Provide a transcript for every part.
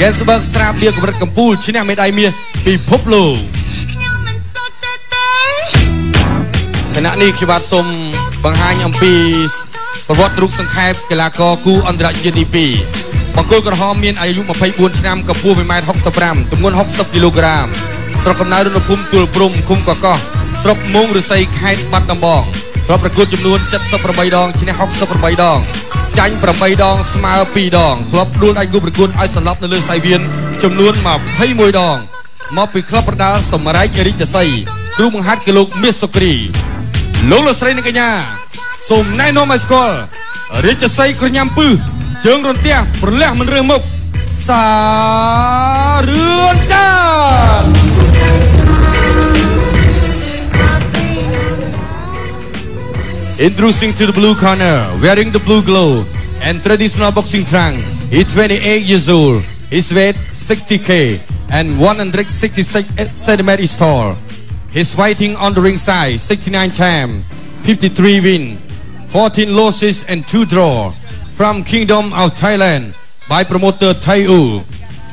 Gensburg ស្រាបៀរកម្រិតកំពូលឈ្នះមេដាយមាសពិភពលោកខណៈនេះខ្ញុំបាទសូមបង្ហាញអំពីប្រវត្តិរូបសង្ខេបកីឡាករគូអន្តរជាតិទី2បង្គោលក្រហមមានអាយុ24ឆ្នាំកម្ពស់1ម៉ែត្រ65ទម្ងន់60គីឡូក្រាមស្រុកកំណើតរនភូមិទួលព្រំឃុំកកោះស្រុកមោងរិស័យខេត្តបាត់ដំបងធ្លាប់ប្រកួតចំនួន78ដងឈ្នះ68ដង ចាញ់8ដងស្មើ2ដងធ្លាប់ដួលដៃគូប្រកួតឲ្យសន្លប់នៅលើសៃវៀនចំនួន21ដងមកពីក្លឹបប្រដាល់សមរ័យរាជសីគ្រូបង្ហាត់គឺលោកមាសសុគ្រីលោកលោកស្រីនិងកញ្ញាសូមណែនាំឲ្យស្គាល់រាជសីក្រញាំពឹសជើងរន្ទះប្រលះមិនរើសមុខសារឿនចាន Introducing to the blue corner, wearing the blue glow and traditional boxing trunk. He's 28 years old. His weight 60k and 166 centimeters tall. He's fighting on the ring side 69 time, 53 win, 14 losses and 2 draw from Kingdom of Thailand by promoter Tai U.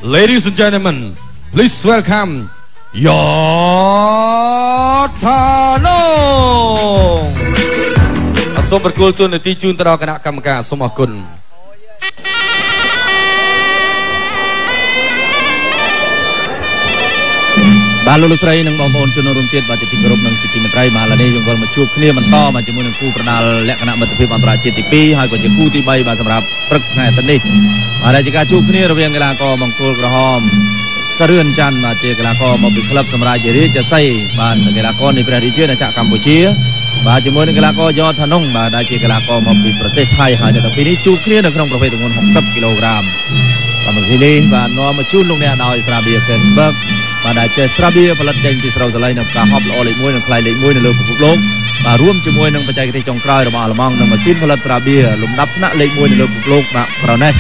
Ladies and gentlemen, please welcome Yotano. សូមប្រគល់ទូននីតិជូនទៅដល់គណៈកម្មការសូមអរគុណបាទលោកលោកស្រីនិងបងប្អូនជនរួមជាតិបាទជាទីគោរពនិងជាទីមេត្រីបាទឥឡូវនេះយើងវិលមកជួបគ្នាបន្តមកជាមួយនឹងគូប្រដាល់លក្ខណៈមិត្តភាពអន្តរជាតិទី2ហើយក៏ជាគូទី3បាទសម្រាប់ព្រឹកថ្ងៃអាទិត្យនេះបាទដែលជាការជួបគ្នារវាងកីឡាករបង្គោលក្រហមសរឿនច័ន្ទបាទជាកីឡាករមកពីក្លឹបសម្រាប់រាជសីបាទកីឡាករនៃព្រះរាជាណាចក្រកម្ពុជា បាទជាមួយនឹងកីឡាករយ៉ថានុងបាទដែលជាកីឡាករមកពីប្រទេសថៃហើយនៅទាំងពីរនេះជួបគ្នានៅក្នុងប្រភេទទម្ងន់60គីឡូក្រាមបាទនៅទីនេះបាទនាំមកជូនលោកអ្នកដោយស្រាបៀរ Kensburg បាទដែលជាស្រាបៀរផលិតចេញពីស្រូវសាឡៃនៅការហប់ល្អលេខ1និងខ្លាយលេខ1នៅលើពិភពលោកបាទរួមជាមួយនឹងបច្ចេកទេសចុងក្រោយរបស់អាល្លឺម៉ង់និងម៉ាស៊ីនផលិតស្រាបៀរលំដាប់ថ្នាក់លេខ1នៅលើពិភពលោកបាទប្រណេះ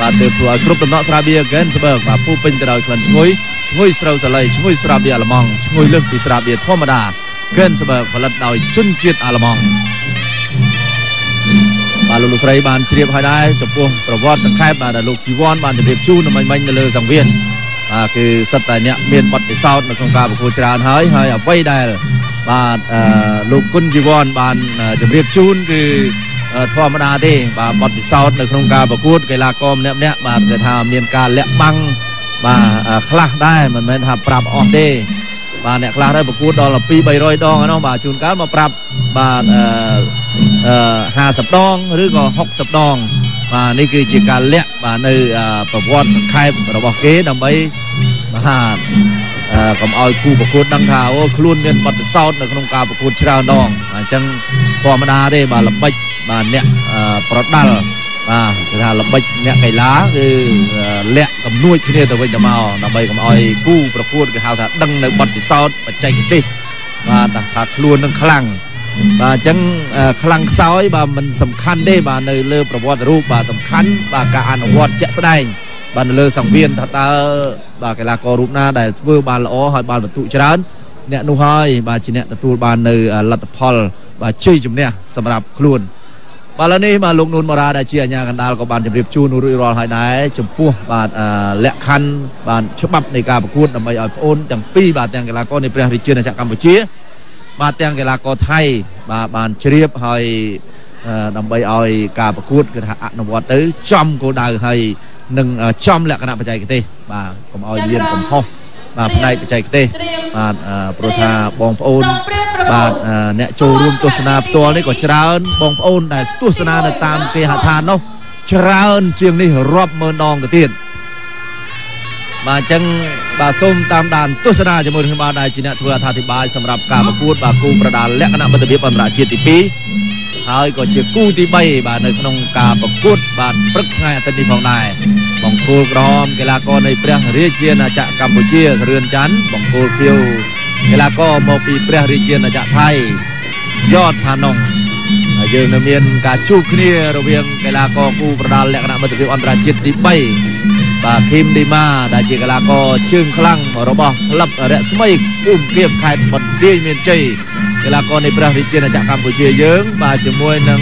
បាទទើបធ្វើឲ្យគ្រប់ដំណក់ស្រាបៀរ Gensburg បាទពុះពេញទៅដោយក្លិនឈ្ងុយឈ្ងុយស្រូវសាឡៃឈ្ងុយស្រាបៀរអាល្លឺម៉ង់ឈ្ងុយលើសពីស្រាបៀរធម្មតា Gensburg ផលិតដោយជនជាតិអាល្លឺម៉ង់បាទលោកលោកស្រីបានជ្រាបហើយដែរចំពោះប្រវត្តិសង្ខេបបាទដែលលោកជីវ័នបានជម្រាបជូននៅមិញៗនៅលើសង្វៀនបាទគឺសិតតែអ្នកមានបទពិសោធន៍នៅក្នុងការប្រកួតច្រើនហើយហើយអ្វីដែលបាទលោកគុណជីវ័នបានជម្រាបជូនគឺធម្មតាទេបាទបទពិសោធន៍នៅក្នុងការប្រកួតកីឡាករម្នាក់ម្នាក់បាទគេថាមានការលាក់បាំងបាទខ្លះដែរមិនមែនថាប្រាប់អស់ទេ បាទអ្នកខ្លះទៅប្រកួតដល់2 300ដងហ្នឹងបាទជួនកាលមកប្រាប់បាទអឺ50ដងឬក៏60ដងបាទនេះគឺជាការលាក់បាទនៅប្រវត្តិសង្ខេបរបស់គេដើម្បីបាទកុំឲ្យគូប្រកួតដឹងថាអូខ្លួនមានបទពិសោធន៍នៅក្នុងការប្រកួតច្រើនដងអញ្ចឹងធម្មតាទេបាទល្បិចបាទអ្នកប្រដាល់ បាទគឺថាល្បិចអ្នកកីឡាគឺលាក់កំនួចគ្នាទៅវិញទៅមកដើម្បីកុំឲ្យគូប្រកួតគេហៅថាដឹងនៅបទពិសោធន៍បច្ចេកទេសបាទថាខ្លួននឹងខ្លាំងបាទអញ្ចឹងខ្លាំងខ្សោយបាទมันសំខាន់ទេបាទនៅលើប្រវត្តិរូបបាទសំខាន់បាទការអនុវត្តជាក់ស្ដែងបាទនៅលើសង្វៀនថាតើបាទកីឡាកររូបណាដែលធ្វើបានល្អហើយបានបន្ទុកច្រើនអ្នកនោះហើយបាទជាអ្នកទទួលបាននៅលទ្ធផលបាទជ័យជំនះសម្រាប់ខ្លួន បាទឥឡូវនេះបាទលោកនួនម៉ារ៉ាដែលជាអាជ្ញាកណ្ដាលក៏បានជម្រាបជូនរួចរាល់ហើយដែរចំពោះបាទលក្ខខណ្ឌបាទច្បាប់នៃការប្រកួតដើម្បីឲ្យប្អូនទាំងពីរបាទទាំងកីឡាករនៃព្រះរាជាណាចក្រកម្ពុជា បាទទាំងកីឡាករថៃបាទបានជ្រាបហើយដើម្បីឲ្យការប្រកួតគឺថាអនុវត្តទៅចំគោលដៅហើយនឹងចំលក្ខណៈបច្ចេកទេសបាទកុំឲ្យមានកំហុស បាទផ្នែកបច្ចេកទេសបាទព្រោះថាបងប្អូនបាទអ្នកចូលរួមទស្សនាផ្ទាល់នេះក៏ច្រើនបងប្អូនដែលទស្សនានៅតាមគេហដ្ឋាននោះច្រើនជាងនេះរាប់ម៉ឺនដងទៅទៀតបាទអញ្ចឹងបាទសូមតាមដានទស្សនាជាមួយនឹងបាទដែលជាអ្នកធ្វើអត្ថាធិប្បាយសម្រាប់ការប្រកួតបាទគូប្រដាល់លក្ខណៈមិត្តភាពអន្តរជាតិទី2 ហើយក៏ជាគូទី3បាទនៅក្នុងការប្រកួតបាទព្រឹកថ្ងៃអាទិត្យនេះផងដែរបង្គោលក្រហមកីឡាករនៃព្រះរាជាណាចក្រកម្ពុជាសរឿនច័ន្ទបង្គោលខៀវកីឡាករមកពីព្រះរាជាណាចក្រថៃយ៉តថានុងហើយយើងនៅមានការជួបគ្នារវាងកីឡាករគូប្រដាល់លក្ខណៈមិត្តភាពអន្តរជាតិទី3បាទឃីមឌីម៉ាដែលជាកីឡាករជើងខ្លាំងរបស់ក្លឹបរស្មីភូមិគៀបខេត្តបន្ទាយមានជ័យ កីឡាករនៃព្រះរាជាណាចក្រកម្ពុជាយើង បាទជាមួយនឹង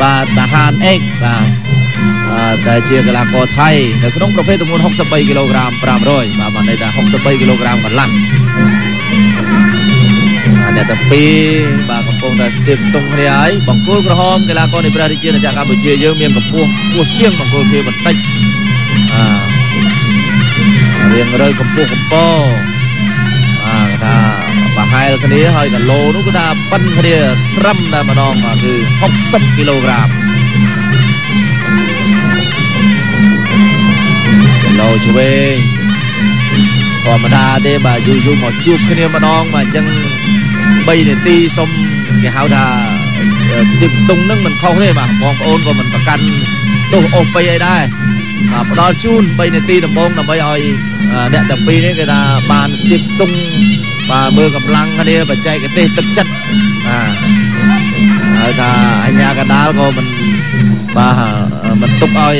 បាទតាហានអេកបាទតែជាកីឡាករថៃនៅក្នុងប្រភេទទម្ងន់63គីឡូក្រាម500បាទបានន័យថា63គីឡូក្រាមកន្លះអ្នកទាំងពីរបាទកំពុងតែស្ទាបស្ទង់គ្នាហើយបង្គោលក្រហមកីឡាករនៃព្រះរាជាណាចក្រកម្ពុជាយើងមានកម្ពស់ខ្ពស់ជាងបង្គោលគេបន្តិចអារៀងរើកម្ពស់កម្ពស់បាទថាប្រ ហែលគ្នាហើយគីឡូនោះគឺថាប៉ិនគ្នាត្រឹមតែម្ដងគឺ60គីឡូក្រាមគីឡូឆ្វេងធម្មតាទេបាទយូរយូរមកជួបគ្នាម្ដងបាទអញ្ចឹង3នាទីសុំគេហៅថាស្ទាបស្ទង់នឹងមិនខុសទេបាទបងប្អូនក៏មិនប្រកាន់ទោសអូសពេអីដែរបាទផ្ដល់ជូន3នាទីដំបូងដើម្បីឲ្យអ្នកទាំងពីរនេះគេថាបានស្ទាបស្ទង់ បាទមើលកម្លាំងគ្នាបច្ចេកទេសទឹកចិត្តបាទហើយថាអញ្ញាកដាលក៏មិនបាទមិនទុកឲ្យ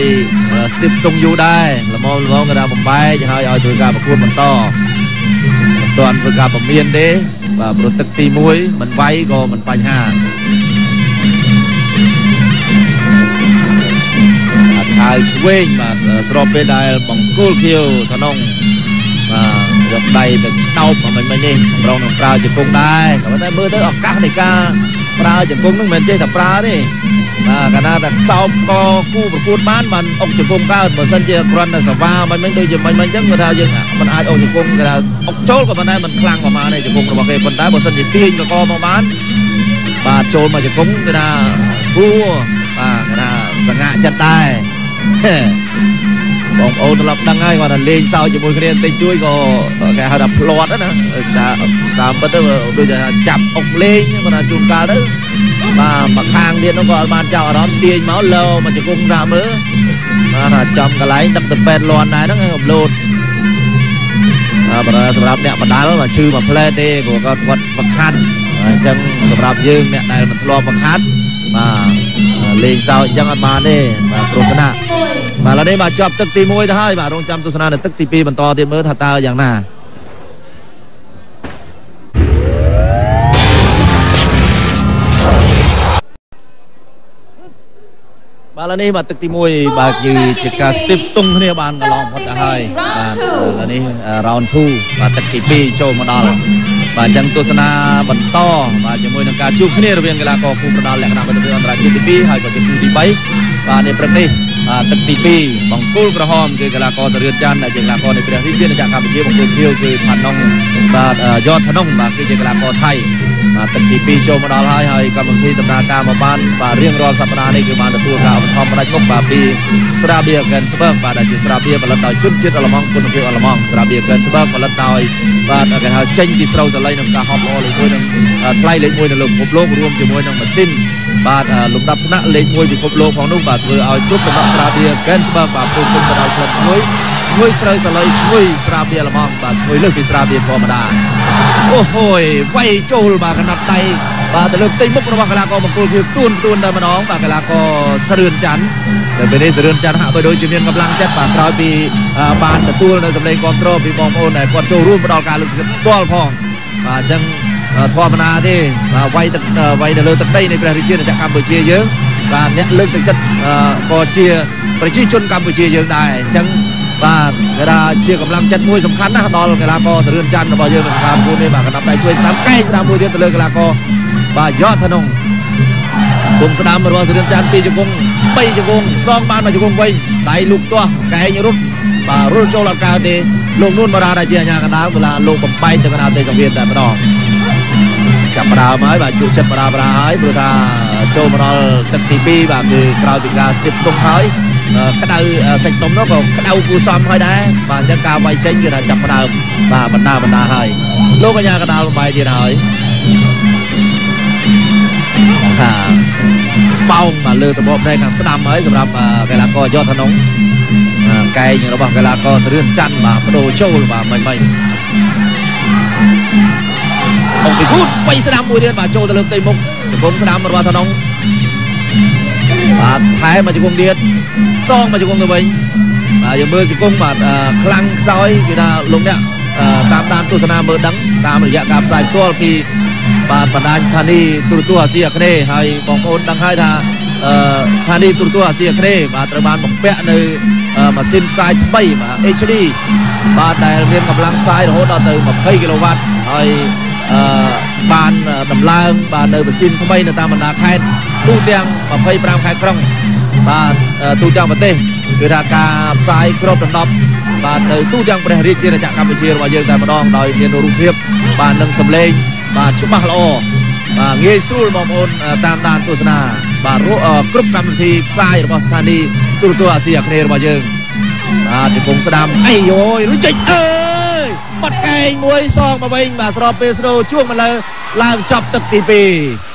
ស្ទាបស្ទង់យូរដែរល្មមល្មមគេថាបំបែកហើយឲ្យធ្វើការប្រកួតបន្តមិនទាន់ធ្វើការពមៀនទេបាទព្រោះទឹកទី1មិនវាយក៏មិនបញ្ហាអាខាយឆ្វេងបាទស្របពេលដែលបង្គោលខៀវថ្នងបាទ យកដៃទៅខ្ដោបមិនមិននេះប្រងនឹងប្រើជង្គង់ដែរក៏ប៉ុន្តែមើលទៅឱកាសនៃការប្រើជង្គង់នឹងមិនចេះតែប្រើទេបាទកាលណាតែខ្សោបកគូប្រកួតបានបានអុកជង្គង់កើតបើសិនជាគ្រាន់តែសវ៉ាមិនមិនដូចជាមិនមិនអញ្ចឹងគាត់ថាយើងមិនអាចអុកជង្គង់គេថាអុកចូលក៏ប៉ុន្តែមិនខ្លាំងប្រហែលទេជង្គង់របស់គេប៉ុន្តែបើសិនជាទាញកកមកបានបាទចូលមកជង្គង់គេថាគួបាទគេថាសង្ហាចិត្តដែរ បងប្អូនធ្លាប់ដឹងហើយគាត់ថាលេងសើចជាមួយគ្នាបន្តិចតួចក៏គេហៅថាផ្លាត់ណាថាតាមពិតទៅដូចថាចាប់អុកលេងគាត់ថាជួនកាលទៅបាទមកខាងទៀតនោះក៏អត់បានចាប់អារម្មណ៍ទាញមកលោមកជង្គង់សាមើបាទថាចំកន្លែងដឹកទៅពេទ្យលន់ដែរហ្នឹងអបលោតបាទសម្រាប់អ្នកបដាល់មកឈឺមកផ្លែទេព្រោះគាត់គាត់បខាត់អញ្ចឹងសម្រាប់យើងអ្នកដែលមិនធ្លាប់បខាត់បាទលេងសើចអញ្ចឹងអត់បានទេបាទព្រោះគណៈ បាទឥឡូវនេះបាទជាប់ទឹកទី1ទៅហើយបាទរងចាំទស្សនានៅទឹកទី2បន្តទៀតមើលថាតើយ៉ាងណាបាទឥឡូវនេះបាទទឹកទី1បាទគឺជាការស្ទាបស្ទង់គ្នាបានកន្លងផុតទៅហើយបាទឥឡូវនេះ round 2បាទទឹកទី2ចូលមកដល់បាទអញ្ចឹងទស្សនាបន្តបាទជាមួយនឹងការជួបគ្នារវាងកីឡាករគូប្រដាល់លក្ខណៈមិត្តភាពអន្តរជាតិទី2ហើយក៏ជាគូទី3បាទនេះព្រឹកនេះ ទឹកទី2បង្គោលក្រហមគឺកីឡាករសរឿនច័ន្ទដែលជាកីឡាករនៃព្រះរាជាណាចក្រកម្ពុជាបង្គោលខៀវគឺថានងបាទយតថានងបាទគឺជាកីឡាករថៃ បាទទឹកទី2ចូលមកដល់ហើយហើយកម្មវិធីដំណើរការមកបានបាទរៀងរាល់សប្តាហ៍នេះគឺបានទទួលការឧបត្ថម្ភផ្ដាច់មុខបាទពីស្រាបៀកែនស្បឺកបាទដែលជាស្រាបៀផលិតដោយជនជាតិអល្លឺម៉ង់គុណភាពអល្លឺម៉ង់ស្រាបៀកែនស្បឺកផលិតដោយបាទគេហៅចេញពីស្រូវសាលីនិងការហប់ល្អលេខ1និងថ្លៃលេខ1នៅលើពិភពលោករួមជាមួយនឹងម៉ាស៊ីនបាទលំដាប់ថ្នាក់លេខ1ពិភពលោកផងនោះបាទធ្វើឲ្យគ្រប់ដំណាក់ស្រាបៀកែនស្បឺកបាទពុំទៅដោយក្លិនឈ្ងុយ ឈ្ងុយស្រូវសាលីឈ្ងុយស្រាបៀអល្លឺម៉ង់បាទឈ្ងុយលើសពីស្រាបៀធម្មតាអូហូយវាយចូលបាទកណាត់ដៃបាទទៅលើផ្ទៃមុខរបស់កីឡាករបង្គោលគឺទួនទួនតែម្ដងបាទកីឡាករសរឿនច័ន្ទតែពេលនេះសរឿនច័ន្ទហាក់បីដូចជាមានកម្លាំងចិត្តបាទក្រោយពីបានទទួលនៅសម្លេងគ្រប់គ្រងពីបងប្អូនដែលគាត់ចូលរួមផ្ដល់ការលើកទឹកផ្ទាល់ផងបាទអញ្ចឹងធម្មតាទេបាទវាយទឹកវាយនៅលើទឹកដីនៃព្រះរាជាណាចក្រកម្ពុជាយើងបាទអ្នកលើកទឹកចិត្តក៏ជាប្រជាជនកម្ពុជាយើងដែរអញ្ចឹង បាទគេថាជាកម្លាំងចិត្តមួយសំខាន់ណាស់ដល់កីឡាករសរឿនច័ន្ទរបស់យើងក្នុងការប្រកួតនេះបាទកណ្ដាប់ដៃជួយស្ដាំកែងស្ដាំមួយទៀតទៅលើកីឡាករបាទយតធនងគុំស្ដាំរបស់សរឿនច័ន្ទពីជង្គង់3ជង្គង់សងបានមកជង្គង់វិញដៃលូកទាស់កែងរត់បាទរុលចូលអត់កើតទេលោកនួនបារាដែលជាអាញាកណ្ដាលកីឡាលោកបំបែកទៅកណ្ដាលទេសង្វៀនតែម្ដងចាប់ផ្ដើមហើយបាទជួចិត្តបដាបដាហើយព្រោះថាចូលមកដល់ទឹកទី2បាទគឺក្រោយពីការស្ទាបស្ទង់ហើយ ក្តៅសាច់ដុំនោះក៏ក្តៅគួសមហើយដែរបាទអញ្ចឹងការវាយចេញគឺថាចាប់ផ្ដើមបាទបណ្ដាបណ្ដាហើយលោកកញ្ញាកដាលបំបាយទៀតហើយហាបោងមកលើតបផ្នែកខាងស្ដាំហើយសម្រាប់កីឡាករយតធនងកែងរបស់កីឡាករសរឿនច័ន្ទបាទបដូរចូលបាទមិនមិនអង្គពីគូតបៃស្ដាំមួយទៀតបាទចូលទៅលើផ្ទៃមុខជង្គង់ស្ដាំរបស់ធនង បាទថែមកជង្គង់ទៀតសងមកជង្គង់ទៅវិញបាទយើងមើលជង្គង់បាទខ្លាំងខ្សោយគឺថាលោកអ្នកតាមដានទស្សនាមើលដឹងតាមរយៈការផ្សាយផ្ទាល់ពីបាទបណ្ដាញស្ថានីយ៍ទូរទស្សន៍អាស៊ីអាគ្នេយ៍ហើយបងប្អូនដឹងហើយថាស្ថានីយ៍ទូរទស្សន៍អាស៊ីអាគ្នេយ៍បាទត្រូវបានបំពាក់នៅម៉ាស៊ីនផ្សាយថ្មីបាទ HD បាទដែលមានកម្លាំងផ្សាយរហូតដល់ទៅ20គីឡូវ៉ាត់ហើយអឺបានដំឡើងបាទនៅម៉ាស៊ីនថ្មីនៅតាមបណ្ដាខេត្ត ទូទាំង25ខេត្តក្រុងបាទទូទាំងប្រទេសគឺថាការផ្សាយគ្របដណ្ដប់បាទនៅទូទាំងព្រះរាជាណាចក្រកម្ពុជារបស់យើងតែម្ដងដោយមានរូបភាពបាទនិងសម្លេងបាទច្បាស់ល្អបាទងាយស្រួលបងប្អូនតាមដានទស្សនាបាទគ្រប់កម្មវិធីផ្សាយរបស់ស្ថានីយ៍ទូរទស្សន៍អាស៊ីអាគ្នេយ៍របស់យើងបាទជង្គង់ស្ដាំអីយោយរួចចេញអើយបាត់កែងមួយសងមកវិញបាទស្របពេលស្រូជួងមកលើឡើងចាប់ទឹកទី2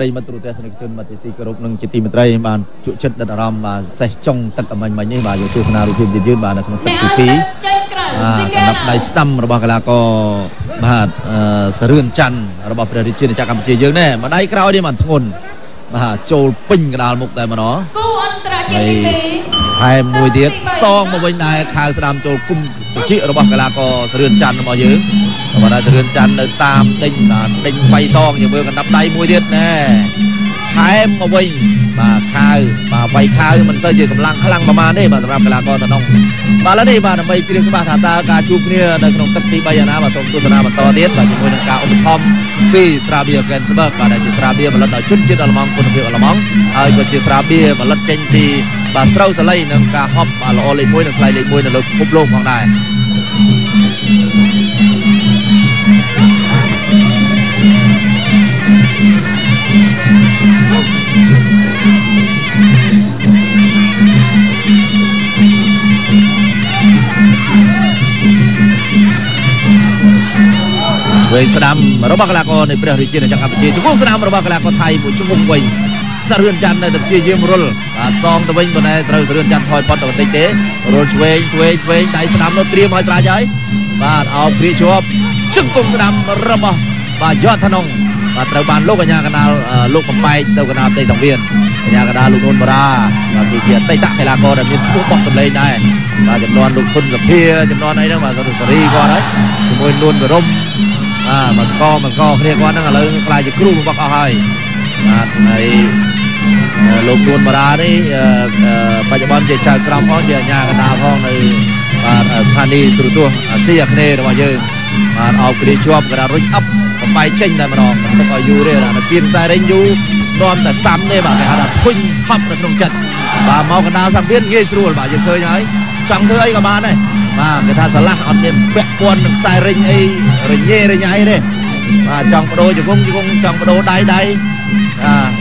ប្រិយមិត្តទូរទស្សនិកជនមិត្តទីគោរពនិងជាទីមេត្រីបានជក់ចិត្តដិតអារម្មណ៍បាទសេះចុងទឹកអមាញ់មិញនេះបាទយកទស្សនារូបភាពយឺតយឺតបាទនៅក្នុងទឹកទី2បាទសម្រាប់ដៃស្ដាំរបស់កីឡាករបាទសរឿនច័ន្ទរបស់ព្រះរាជាណាចក្រកម្ពុជាយើងនេះម្ដាយក្រោយនេះបានធ្ងន់បាទចូលពេញកដាលមុខតែម្ដងគូអន្តរជាតិទី2ហើយមួយទៀតសងមកវិញដែរខៅស្ដាំចូលគុំតិចរបស់កីឡាករសរឿនច័ន្ទរបស់យើង បាទសរឿនច័ន្ទនៅតាមដេញបាទដេញបៃសងយើងមើលកណ្ដាប់ដៃមួយទៀតណែថែមមកវិញបាទខាវបាទវៃខាវមិនសូវជាកម្លាំងខ្លាំងប្រហែលទេបាទសម្រាប់កីឡាករតំណងបាទឥឡូវនេះបាទដើម្បីជ្រាបច្បាស់ថាតើការជួបគ្នានៅក្នុងទឹកទី3អាណាបាទសូមទស្សនាបន្តទៀតបាទជាមួយនឹងការឧបត្ថម្ភពីស្រាបៀកែនស្បឺកបាទដែលជាស្រាបៀផលិតដោយជនជាតិអាល្លឺម៉ង់គុណភាពអាល្លឺម៉ង់ហើយក៏ជាស្រាបៀផលិតចេញពីបាទស្រូវសាលីនិងការហប់បាទល្អលេខ1និងថ្លៃលេខ1នៅលើពិភពលោកផងដែរ វែងស្ដាំរបស់កីឡាករនៃព្រះរាជាណាចក្រកម្ពុជាជង្គង់ស្ដាំរបស់កីឡាករថៃមួយជង្គង់វិញសរឿនច័ន្ទនៅតែព្យាយាមរុលបាទសងទៅវិញប៉ុន្តែត្រូវសរឿនច័ន្ទថយផុតទៅបន្តិចទេរុលឆ្វេងឆ្វេងឆ្វេងដៃស្ដាំនោះត្រៀមឲ្យត្រាច់ហើយបាទអោបព្រាជាប់ជង្គង់ស្ដាំរបស់បាទយអត់ធនងបាទត្រូវបានលោកកញ្ញាកណ្ដាលលោកកំបែកទៅកណ្ដាលផ្ទៃសង្វៀនកញ្ញាកណ្ដាលលោកនួនបារាបាទគឺជាអតីតកីឡាករដែលមានឈ្មោះបោះសម្លេងដែរបាទចំនួនលោកធុនសភាចំនួនអីហ្នឹងបាទសុទ្ធសេរីគាត់ហើយជាមួយនួនបរម បាទមកស្កមកស្កគ្នាគាត់ហ្នឹងឥឡូវខ្លាយជាគ្រូរបស់អស់ហើយបាទហើយលោកនួនបារានេះបច្ចុប្បន្នជាចៅក្រមផងជាអាជ្ញាកណ្ដាលផងនៅបាទស្ថានីយ៍ទូរទស្សន៍អាស៊ីអាគ្នេយ៍របស់យើងបាទអោបគ្រាជាប់កណ្ដាលរុញអប់បំបីចេញតែម្ដងទុកឲ្យយូរទេអាគៀនខ្សែរេងយូរនាំតែសាំទេបាទគេហៅថាធុញហប់នៅក្នុងចិត្តបាទមកកណ្ដាលសង្វៀនងាយស្រួលបាទយើងឃើញហើយចង់ធ្វើអីក៏បានដែរ បាទគេថាឆ្លាស់អត់មានពាក់ព័ន្ធនឹងខ្សែរិញអីរញ៉េរញ៉ៃទេបាទចង់បដូរជង្គង់ជង្គង់ចង់បដូរដៃដៃបាទ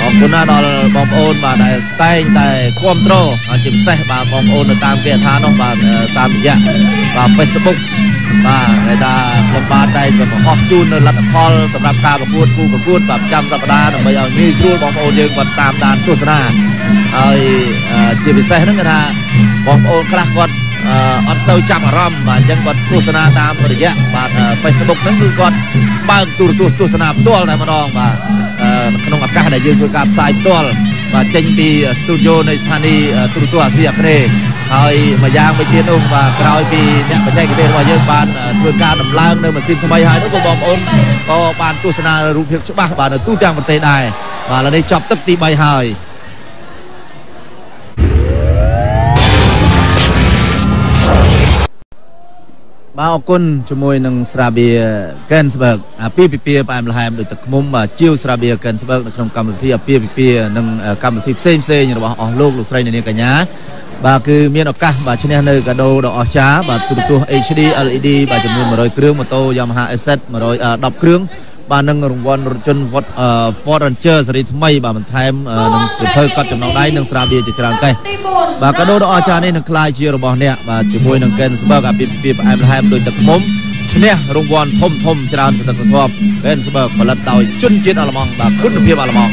អរគុណណាស់ដល់បងប្អូនបាទដែលតែងតែគ្រប់គ្រងជាពិសេសបាទបងប្អូននៅតាមគេថានោះបាទតាមរយៈបាទ Facebook បាទគេថាខ្ញុំបានតែបង្ហោះជូននៅលទ្ធផលសម្រាប់ការប្រកួតគូប្រកួតបាទប្រចាំសប្តាហ៍ដើម្បីឲ្យងាយស្រួលបងប្អូនយើងគាត់តាមដានទស្សនា ហើយជាពិសេសហ្នឹងគេថាបងប្អូនខ្លះគាត់អត់សូវចាប់អារម្មណ៍បាទអញ្ចឹងគាត់ទស្សនាតាមរយៈបាទ Facebook ហ្នឹងគឺគាត់បើកទូរទស្សន៍ទស្សនាផ្ទាល់តែម្ដងបាទក្នុងឱកាសដែលយើងធ្វើការផ្សាយផ្ទាល់បាទចេញពីស្ទូឌីយោនៃស្ថានីយ៍ទូរទស្សន៍អាស៊ីអាគ្នេយ៍ហើយមួយយ៉ាងមួយទៀតនោះបាទក្រោយពីអ្នកបច្ចេកទេសរបស់យើងបានធ្វើការដំឡើងនៅម៉ាស៊ីនថ្មីហើយនោះក៏បងប្អូនក៏បានទស្សនារូបភាពច្បាស់បាទនៅទូទាំងប្រទេសដែរបាទឥឡូវនេះចប់ទឹកទី3ហើយ បាទអរគុណជាមួយនឹងស្រាបៀកែនស្បឺកអាពាហ៍ពិពាហ៍ផ្អែមល្ហែមដោយទឹកឃ្មុំបាទជាវស្រាបៀកែនស្បឺកនៅក្នុងកម្មវិធីអាពាហ៍ពិពាហ៍និងកម្មវិធីផ្សេងផ្សេងរបស់អស់លោកលោកស្រីអ្នកនាងកញ្ញាបាទគឺមានឱកាសបាទឈ្នះនៅកាដូដ៏អស្ចារ្យបាទទូរទស្សន៍ HD LED បាទចំនួន100គ្រឿងម៉ូតូ Yamaha Asset 110គ្រឿង បាទនឹងរង្វាន់រថយន្ត Ford Ranger ស៊េរីថ្មីបាទបន្ថែមនឹងសិភៅកត់ចំណងដៃនិងស្រាបៀរជាច្រើនកេះបាទកាដូដ៏អស្ចារ្យនេះនឹងក្លាយជារបស់អ្នកបាទជាមួយនឹង Gensberg អាពាហ៍ពិពាហ៍ផ្អែមល្ហែមដោយទឹកឃ្មុំឈ្នះរង្វាន់ធំធំច្រើនសន្តិភាព Gensberg ផលិតដោយជនជាតិអាល្លឺម៉ង់បាទគុណភាពអាល្លឺម៉ង់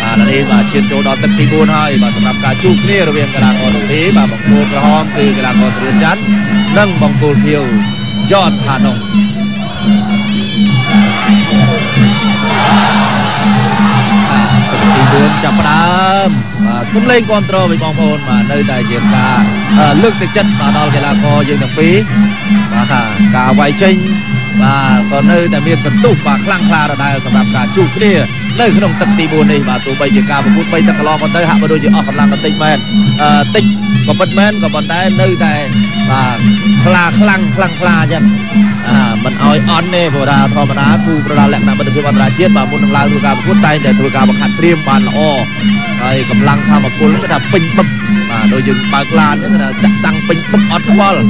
បាទនេះបាទឈានចូលដល់ទឹកទី4ហើយបាទសម្រាប់ការជួបគ្នារវាងកីឡាករទាំងពីរបាទបង្គោលក្រហមគឺកីឡាករត្រៀនច័ន្ទនិងបង្គោលខៀវយ៉តផាណុង ទី4ចាប់ដើមបាទសំឡេងគ្រប់គ្រងពីបងប្អូនបាទនៅតែជាការលើកទឹកចិត្តបាទដល់កីឡាករយើងទាំងពីរបាទការវាយចេញបាទក៏នៅតែមានសន្ទុះបាទខ្លាំងក្លាដដែលសម្រាប់ការជួបគ្នានៅក្នុងទឹកទី4នេះបាទទោះបីជាការប្រកួត3ទឹកកន្លងមកទៅហាក់បីដូចជាអស់កម្លាំងបន្តិចមែនអឺតិចក៏ពិតមែនក៏ប៉ុន្តែនៅតែបាទ ខ្លាខ្លាំងខ្លាំងខ្លាអញ្ចឹងអាមិនអោយអន់ទេព្រោះថាធម្មតាគូប្រដាល់លក្ខណៈមិត្តភាពអន្តរជាតិបាទមុននឹងឡើងធ្វើការប្រកួតតែងតែធ្វើការបង្ហាត់ត្រៀមបានល្អហើយកម្លាំងធម្មពលគឺថាពេញបឹកបាទដូចយើងបើកឡានអញ្ចឹងថាចាក់សាំងពេញបឹកអត់ខ្វល់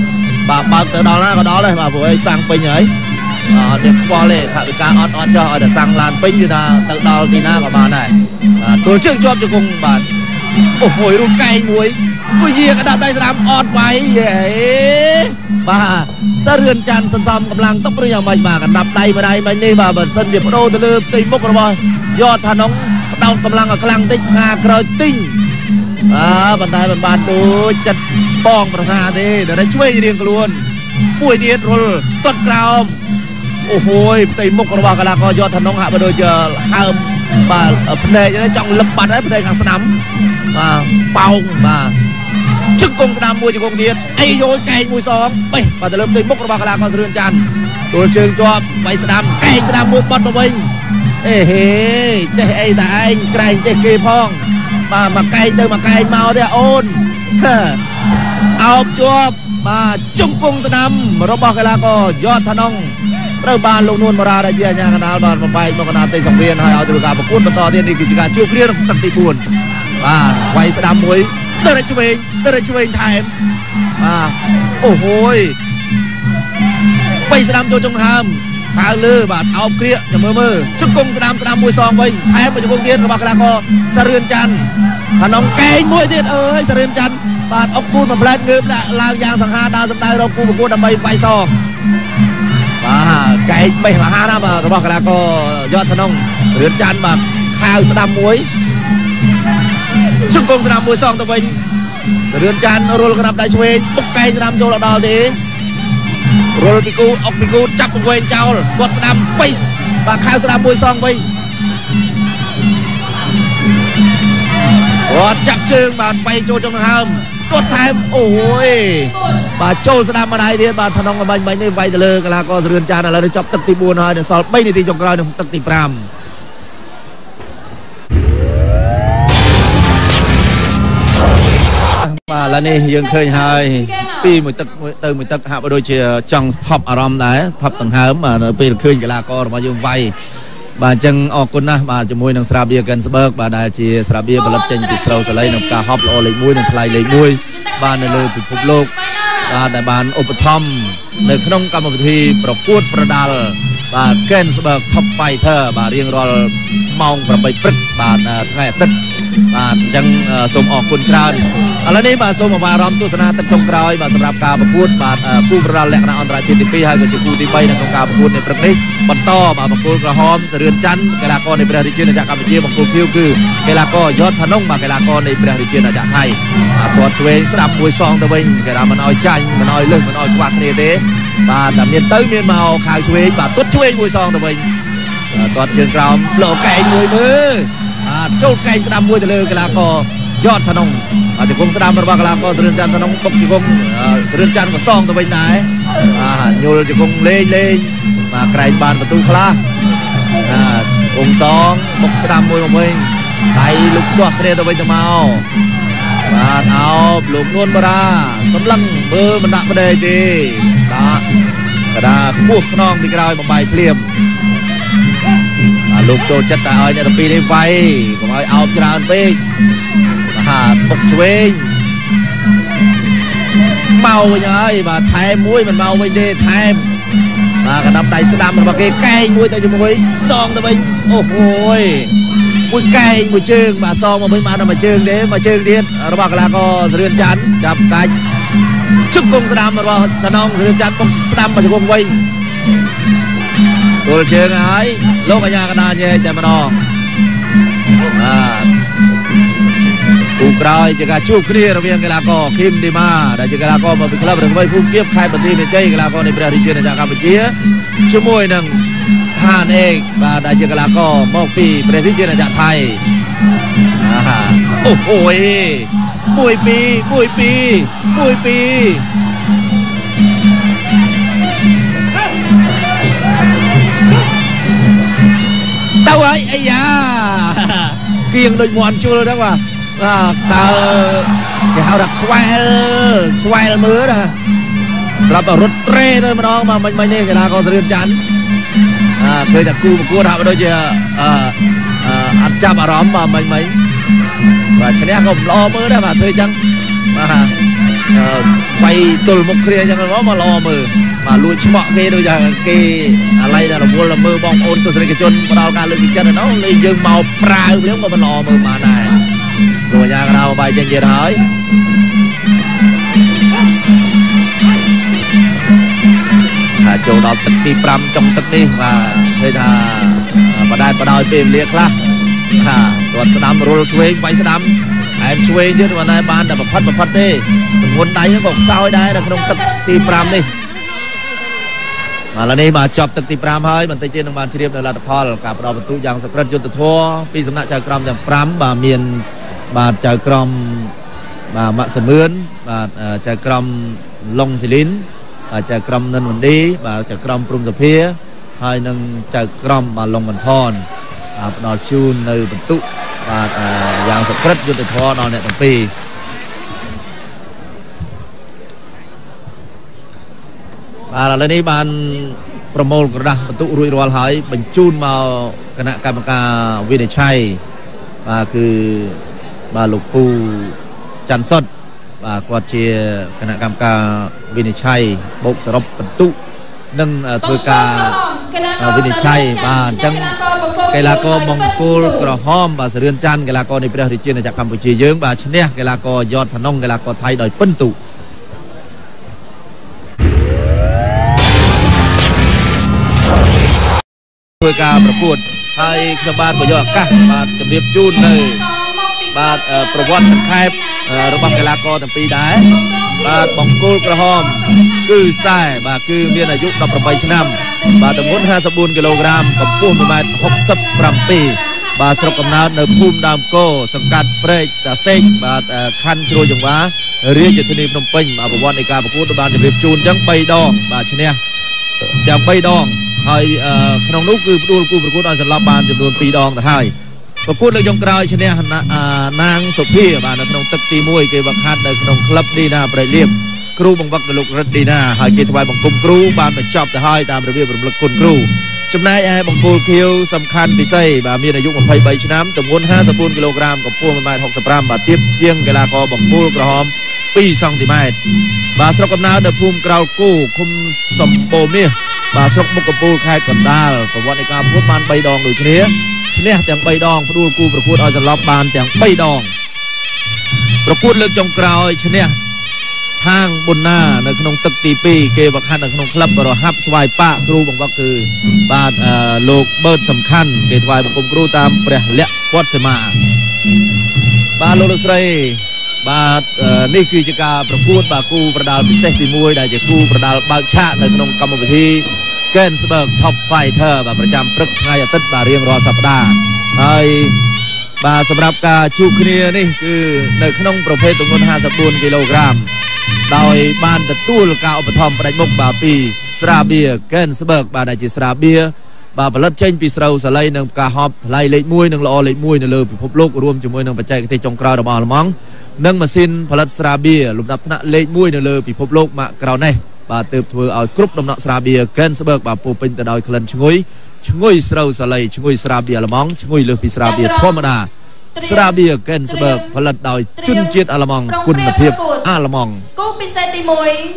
បាទបើកទៅដល់ណាក៏ដល់ដែរបាទព្រោះឲ្យសាំងពេញហើយអត់មានខ្វល់ទេថាវិការអត់អត់ចោះឲ្យតែសាំងឡានពេញគឺថាទៅដល់ទីណាក៏បានដែរទល់ជើងជាប់ជង្គង់បាទអូហួយរូបកែងមួយ គួយយាកដាប់ដៃស្ដាំអត់វាយយេបាទសរឿនច័ន្ទសន្សំកម្លាំងទុកឬយ៉ាងម៉េចបាទកណ្ដាប់ដៃម្ដាយមិញនេះបាទបើសិនជាបដូរទៅលើផ្ទៃមុខរបស់យអត់ថានងបដោតកម្លាំងឲ្យខ្លាំងតិចងាក្រោយទិញបាទប៉ុន្តែមិនបានដូចចិត្តបងប្រសាទេដែលឆ្វេងរៀងខ្លួនមួយទៀតរុលទាត់ក្រោមអូហូយផ្ទៃមុខរបស់កីឡាករយអត់ថានងហាក់បីដូចជាហើមបាទភ្នែកចង់លឹបបាត់ហើយភ្នែកខាងស្ដាំបាទប៉ោងបាទ ជឹកគង់ស្ដាំមួយជង្គង់ទៀតអីយល់កែងមួយសងបេះបាទទៅលើផ្ទៃមុខរបស់កីឡាករសរឿនច័ន្ទទល់ជើងជាប់បៃស្ដាំកែងស្ដាំមួយបត់មកវិញអេហេចេះអីតែឯងក្រែងចេះគេផងបាទមកកែងទៅមកកែងមកទេអូនអោបជាប់បាទជង្គង់ស្ដាំរបស់កីឡាករយអត់ថ្នងត្រូវបានលោកនួនមរាដែលជាអាជ្ញាកណ្ដាលបានបំបែកមកកណ្ដាលទីសង្វៀនហើយឲ្យធ្វើការប្រកួតបន្តទៀតនេះគឺជាការជួបគ្នាក្នុងទឹកទី4បាទវាយស្ដាំមួយ ទៅរឆ្វេងទៅរឆ្វេងថែមបាទអូហូយបីស្ដាំចូលចុងហើមខាងលើបាទអោបគ្រាកចាំមើលមើលជង្គង់ស្ដាំស្ដាំមួយសងវិញថែមមួយជង្គង់ទៀតរបស់កីឡាករសរឿនច័ន្ទអានងកែងមួយទៀតអើយសរឿនច័ន្ទបាទអុកពូនមួយផ្លែតងើបឡើងយ៉ាងសង្ហាដើរសម្ដៅរកគូប្រកួតដើម្បីវាយសងបាទកែងបេះលហាណាបាទរបស់កីឡាករយអត់ថ្នងរឿនច័ន្ទបាទខាវស្ដាំមួយ ជង្គង់ស្ដាំមួយសងទៅវិញរឿនចាន់រុលក្រាបដៃឆ្វេងទុកកែងស្ដាំចូលដល់ទេរុលពីគូអុកពីគូចាប់វែងចោលគាត់ស្ដាំបៃបាទខៅស្ដាំមួយសងវិញគាត់ចាប់ជើងបាទបៃចូល trong ហើមគាត់ថែមអូយបាទចូលស្ដាំម្ដាយទៀតបាទថ្នងបាញ់បាញ់នេះវាយទៅលើកីឡាករសរឿនចានឥឡូវនេះចាប់ទឹកទី4ហើយនៅសល់3នាទីចុងក្រោយនៅទឹកទី5 ឥឡូវនេះយើងឃើញហើយពីមួយទឹកទៅមួយទឹកហាក់ដូចជាចង់ថប់អារម្មណ៍ដែរថប់ដង្ហើមនៅពេលឃើញកីឡាកររបស់យើងវាយបាទអញ្ចឹងអរគុណណាស់បាទជាមួយនឹងស្រាបៀកិនស្បើកបាទដែលជាស្រាបៀផលិតចេញពីស្រូវសាលីក្នុងការហប់ល្អលេខ1និងថ្លៃលេខ1បាទនៅលើពិភពលោកបាទដែលបានឧបត្ថម្ភនៅក្នុងកម្មវិធីប្រកួតប្រដាល់បាទ Gensburg Top Fighter បាទរៀងរាល់ម៉ោង8ព្រឹកបាទថ្ងៃអាទិត្យ បាទអញ្ចឹងសូមអរគុណច្រើនឥឡូវនេះបាទសូមអបារម្ភទស្សនាទឹកចុងក្រោយបាទសម្រាប់ការប្រកួតបាទគូប្រដាល់លក្ខណៈអន្តរជាតិទី2ហើយក៏ជាគូទី3នៅក្នុងការប្រកួតនៅព្រឹកនេះបន្តបាទបង្គោលក្រហមសរឿនច័ន្ទកីឡាករនៃព្រះរាជាណាចក្រកម្ពុជាបង្គោលខៀវគឺកីឡាករយតធនងបាទកីឡាករនៃព្រះរាជាណាចក្រថៃបាទទាត់ឆ្វេងស្ដាប់មួយសងទៅវិញគេថាមិនអោយចាញ់មិនអោយលើសមិនអោយខ្វះគ្នាទេបាទតែមានទៅមានមកខៅឆ្វេងបាទទាត់ឆ្វេងមួយសងទៅវិញទាត់ជើងក្រោមលោកកែងមួយមើល បាទចូលកែងស្ដាប់មួយទៅលើកីឡាករយអត់ថ្នងបាទជង្គង់ស្ដាំរបស់កីឡាករសរឿនច័ន្ទថ្នងបុកជង្គង់សរឿនច័ន្ទក៏សងទៅវិញដែរបាទញុលជង្គង់លេងលេងបាទក្រែងបានបន្ទូខ្លះបាទអង្គសងបុកស្ដាំមួយមកវិញដៃលុកទាស់គ្នាទៅវិញទៅមកបាទអោបលោកនួនបារាសម្លឹងមើលមិនដាក់ប្រដេទេដាក់កដាខ្ពស់ខ្នងពីក្រោយបំបាយភ្លាម លោកចូលចិត្តតែឲ្យអ្នកទាំងពីរនេះវាយកុំឲ្យអោបច្រើនពេកមហាបុកឆ្វេងមកវិញហើយបាទថែមមួយមិនមកវិញទេថែមបាទកណ្ដាប់ដៃស្ដាំរបស់គេកែងមួយទៅជាមួយសងទៅវិញអូហូយមួយកែងមួយជើងបាទសងមកវិញបានតែមួយជើងទេមួយជើងទៀតរបស់កីឡាករសរឿនច័ន្ទចាប់កាច់ជឹកគង់ស្ដាំរបស់តំណងសរឿនច័ន្ទបុកស្ដាំមកជង្គង់វិញ គល់ជើងហើយលោកអាញាកដាញែកតែម្ដងបាទគូក្រោយជាការជួបគ្នារវាងកីឡាករឃីមឌីម៉ាដែលជាកីឡាករមកពីក្លឹបរស្មីភូមិគៀបខេត្តបន្ទាយមានជ័យកីឡាករនៃព្រះរាជាណាចក្រកម្ពុជាជាមួយនឹងហានអេកបាទដែលជាកីឡាករមកពីព្រះរាជាណាចក្រថៃអូហូយ1 2 1 2 1 2 ទៅហើយអាយ៉ាគៀងដូចមន់ជុលហ្នឹងបាទបាទដើរគេហៅថាខ្វែលខ្វែលមើលណាស្រាប់តែរត់ត្រេទៅម្ដងមកមិញមិញនេះកីឡាករសរៀនច័ន្ទអើឃើញតែគូប្រកួតហាក់ដូចជាអឺអត់ចាប់អារម្មណ៍បាទមិញមិញបាទឈ្នះក៏ល្អមើលដែរបាទធ្វើអញ្ចឹងបាទបៃទល់មុខគ្នាអញ្ចឹងមកមកល្អមើល បាទលួចឆ្មក់គេដូចថាគេអាឡ័យតែរវល់មើលបងប្អូនទស្សនិកជនផ្ដល់ការលើកទឹកចិត្តហ្នឹងលេងយើងមកប្រាវភ្លាមក៏មិនល្អមើលបានដែរលោកអាញាកណ្ដាលបាយចេញទៀតហើយថាចូលដល់ទឹកទី5ចុងទឹកនេះបាទឃើញថាបដែតបដោយពេលវេលាខ្លះថាគាត់ស្ដាំរុលឆ្វេងវាយស្ដាំអែមឆ្វេងទៀតមិនដែរបានតែប្រផិតប្រផិតទេទង្វន់ដៃហ្នឹងក៏ខ្សោយដែរនៅក្នុងទឹកទី5នេះ មកឡើយនេះបាទចប់ទឹកទី5ហើយបន្តិចទៀតនឹងបានជ្រាបនៅលទ្ធផលការផ្ដល់បន្ទូយ៉ាងសក្រិតយុទ្ធធរពីសំណាក់ចៅក្រមទាំង5បាទមានបាទចៅក្រមបាទម៉ាក់សមឿនបាទចៅក្រមឡុងស៊ីលីនបាទចៅក្រមនិនវណ្ឌីបាទចៅក្រមព្រំសភាហើយនឹងចៅក្រមបាទឡុងបន្ថនផ្ដល់ជូននៅបន្ទុកបាទយ៉ាងសក្រិតយុទ្ធធរដល់អ្នកទាំងពីរ បាទឥឡូវនេះបានប្រមូលក្រដាស់បន្ទុករួចរាល់ហើយបញ្ជូនមកគណៈកម្មការវិនិច្ឆ័យបាទគឺបាទលោកពូច័ន្ទសុតបាទគាត់ជាគណៈកម្មការវិនិច្ឆ័យបូកសរុបបន្ទុកនិងធ្វើការវិនិច្ឆ័យបាទអញ្ចឹងកីឡាករបង្គោលក្រហមបាទសរឿនច័ន្ទកីឡាករនៃព្រះរាជាណាចក្រកម្ពុជាយើងបាទឈ្នះកីឡាករយតធនងកីឡាករថៃដោយពិន្ទុ ធ្វើការប្រកួតហើយខ្ញុំបាទក៏យកឱកាសបាទជម្រាបជូននៅបាទប្រវត្តិសង្ខេបរបស់កីឡាករទាំងពីរដែរបាទបង្គោលក្រហម គឺខ្សែបាទគឺមានអាយុ18ឆ្នាំ បាទទម្ងន់54គីឡូក្រាមកម្ពស់1ម៉ែត្រ67បាទស្រុកកំណើតនៅភូមិដើមគោសង្កាត់ព្រែកតាសេកបាទខណ្ឌជ្រោយចង្វារាជធានីភ្នំពេញបាទប្រវត្តិនៃការប្រកួតបានជម្រាបជូនអញ្ចឹង3ដងបាទឈ្នះទាំង3ដង ហើយក្នុងនោះគឺផ្ដួលគូប្រកួតឲ្យសន្លប់បានចំនួន2ដងទៅហើយប្រកួតលើកចុងក្រោយឈ្នះនាងសុភាបាទនៅក្នុងទឹកទី1គេវឹកហាត់នៅក្នុងក្លឹបឌីណាប្រៃលៀបគ្រូបង្វឹកទៅលោករិទ្ធឌីណាហើយគេថ្វាយបង្គំគ្រូបានបញ្ចប់ទៅហើយតាមរបៀបរំលឹកគុណគ្រូចំណែកឯបង្គោលខៀវសំខាន់ពិសេសបាទមានអាយុ23ឆ្នាំទម្ងន់54គីឡូក្រាមកម្ពស់1.65បាទទៀបជាងកីឡាករបង្គោលក្រហម2សង់ទីម៉ែត្របាទស្រុកកំណើតនៅភូមិក្រោលគូឃុំសំបូរមាស បាទស្រុកមុខកំពូលខេត្តកណ្ដាលប្រវត្តិនៃការប្រកួតបាន3ដងដូចគ្នាឈ្នះទាំង3ដងផ្ដួលគូប្រកួតឲ្យសន្លប់បានទាំង3ដងប្រកួតលើកចុងក្រោយឈ្នះហាងប៊ុនណានៅក្នុងទឹកទី2គេវឹកហាត់នៅក្នុងក្លឹបរហាប់ស្វាយប៉ាគ្រូបង្វឹកគឺបាទលោកបឺតសំខាន់គេថ្វាយបង្គំគ្រូតាមព្រះលក្ខវត្តសេមាបាទលោកលោកស្រី បាទនេះគឺជាការប្រកួតបាទគូប្រដាល់ពិសេសទី1ដែលជាគូប្រដាល់បើកឆាកនៅក្នុងកម្មវិធី Gensburg Top Fighter បាទប្រចាំព្រឹកថ្ងៃអាទិត្យបាទរៀងរាល់សប្តាហ៍ហើយបាទសម្រាប់ការជួបគ្នានេះគឺនៅក្នុងប្រភេទទម្ងន់54គីឡូក្រាមដោយបានទទួលការឧបត្ថម្ភផ្ដាច់មុខបាទពីស្រាបៀ Gensburg បាទដែលជាស្រាបៀ បាទផលិតចេញពីស្រូវសាលីនិងផ្កាហប់ថ្លៃលេខ1និងល្អលេខ1នៅលើពិភពលោករួមជាមួយនឹងបច្ចេកទេសចុងក្រោយរបស់អាល្លឺម៉ង់និងម៉ាស៊ីនផលិតស្រាបៀលំដាប់ថ្នាក់លេខ1នៅលើពិភពលោកម៉ាកក្រៅនេះបាទទើបធ្វើឲ្យគ្រប់ដំណក់ស្រាបៀ Gensburg បាទពោពេញទៅដោយក្លិនឈ្ងុយឈ្ងុយស្រូវសាលីឈ្ងុយស្រាបៀអាល្លឺម៉ង់ឈ្ងុយលើសពីស្រាបៀធម្មតាស្រាបៀ Gensburg ផលិតដោយជនជាតិអាល្លឺម៉ង់គុណភាពអាល្លឺម៉ង់គូពិសេសទី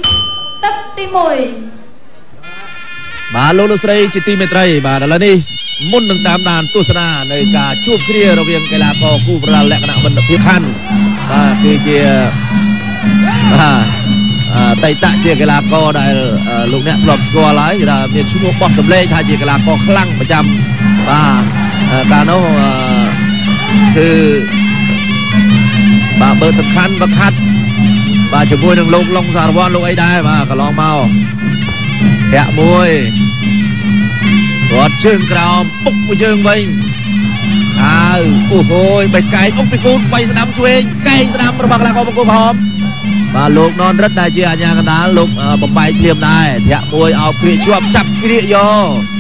1ទឹកទី1 បាទលោកលោកស្រីជាទីមេត្រីបាទឥឡូវនេះមុននឹងតាមដានទស្សនានៅការជួបគ្នារវាងកីឡាករគូប្រដាល់លក្ខណៈវិនភាពខណ្ឌបាទគឺជាបាទតៃតៈជាកីឡាករដែលលោកអ្នកធ្លាប់ស្គាល់ហើយគេថាមានឈ្មោះបោះសម្លេងថាជាកីឡាករខ្លាំងប្រចាំបាទកាលនោះគឺបាទបើសំខាន់បខាត់បាទជាមួយនឹងលោកឡុងសារវ័នលោកអីដែរបាទកន្លងមក ធាក់មួយគាត់ជើងក្រោមពុកមួយជើងវិញអើអូហូយបេះកែងអុកពីគូនបៃស្ដាំឆ្វេងកែងស្ដាំរបស់កីឡាករបង្គោលក្រហមបាទលោកននរិទ្ធដែលជាអាជ្ញាកណ្ដាលលោកបំបែកភ្លាមដែរធាក់មួយឲ្យគ្រាជាប់ចាប់គ្រាយក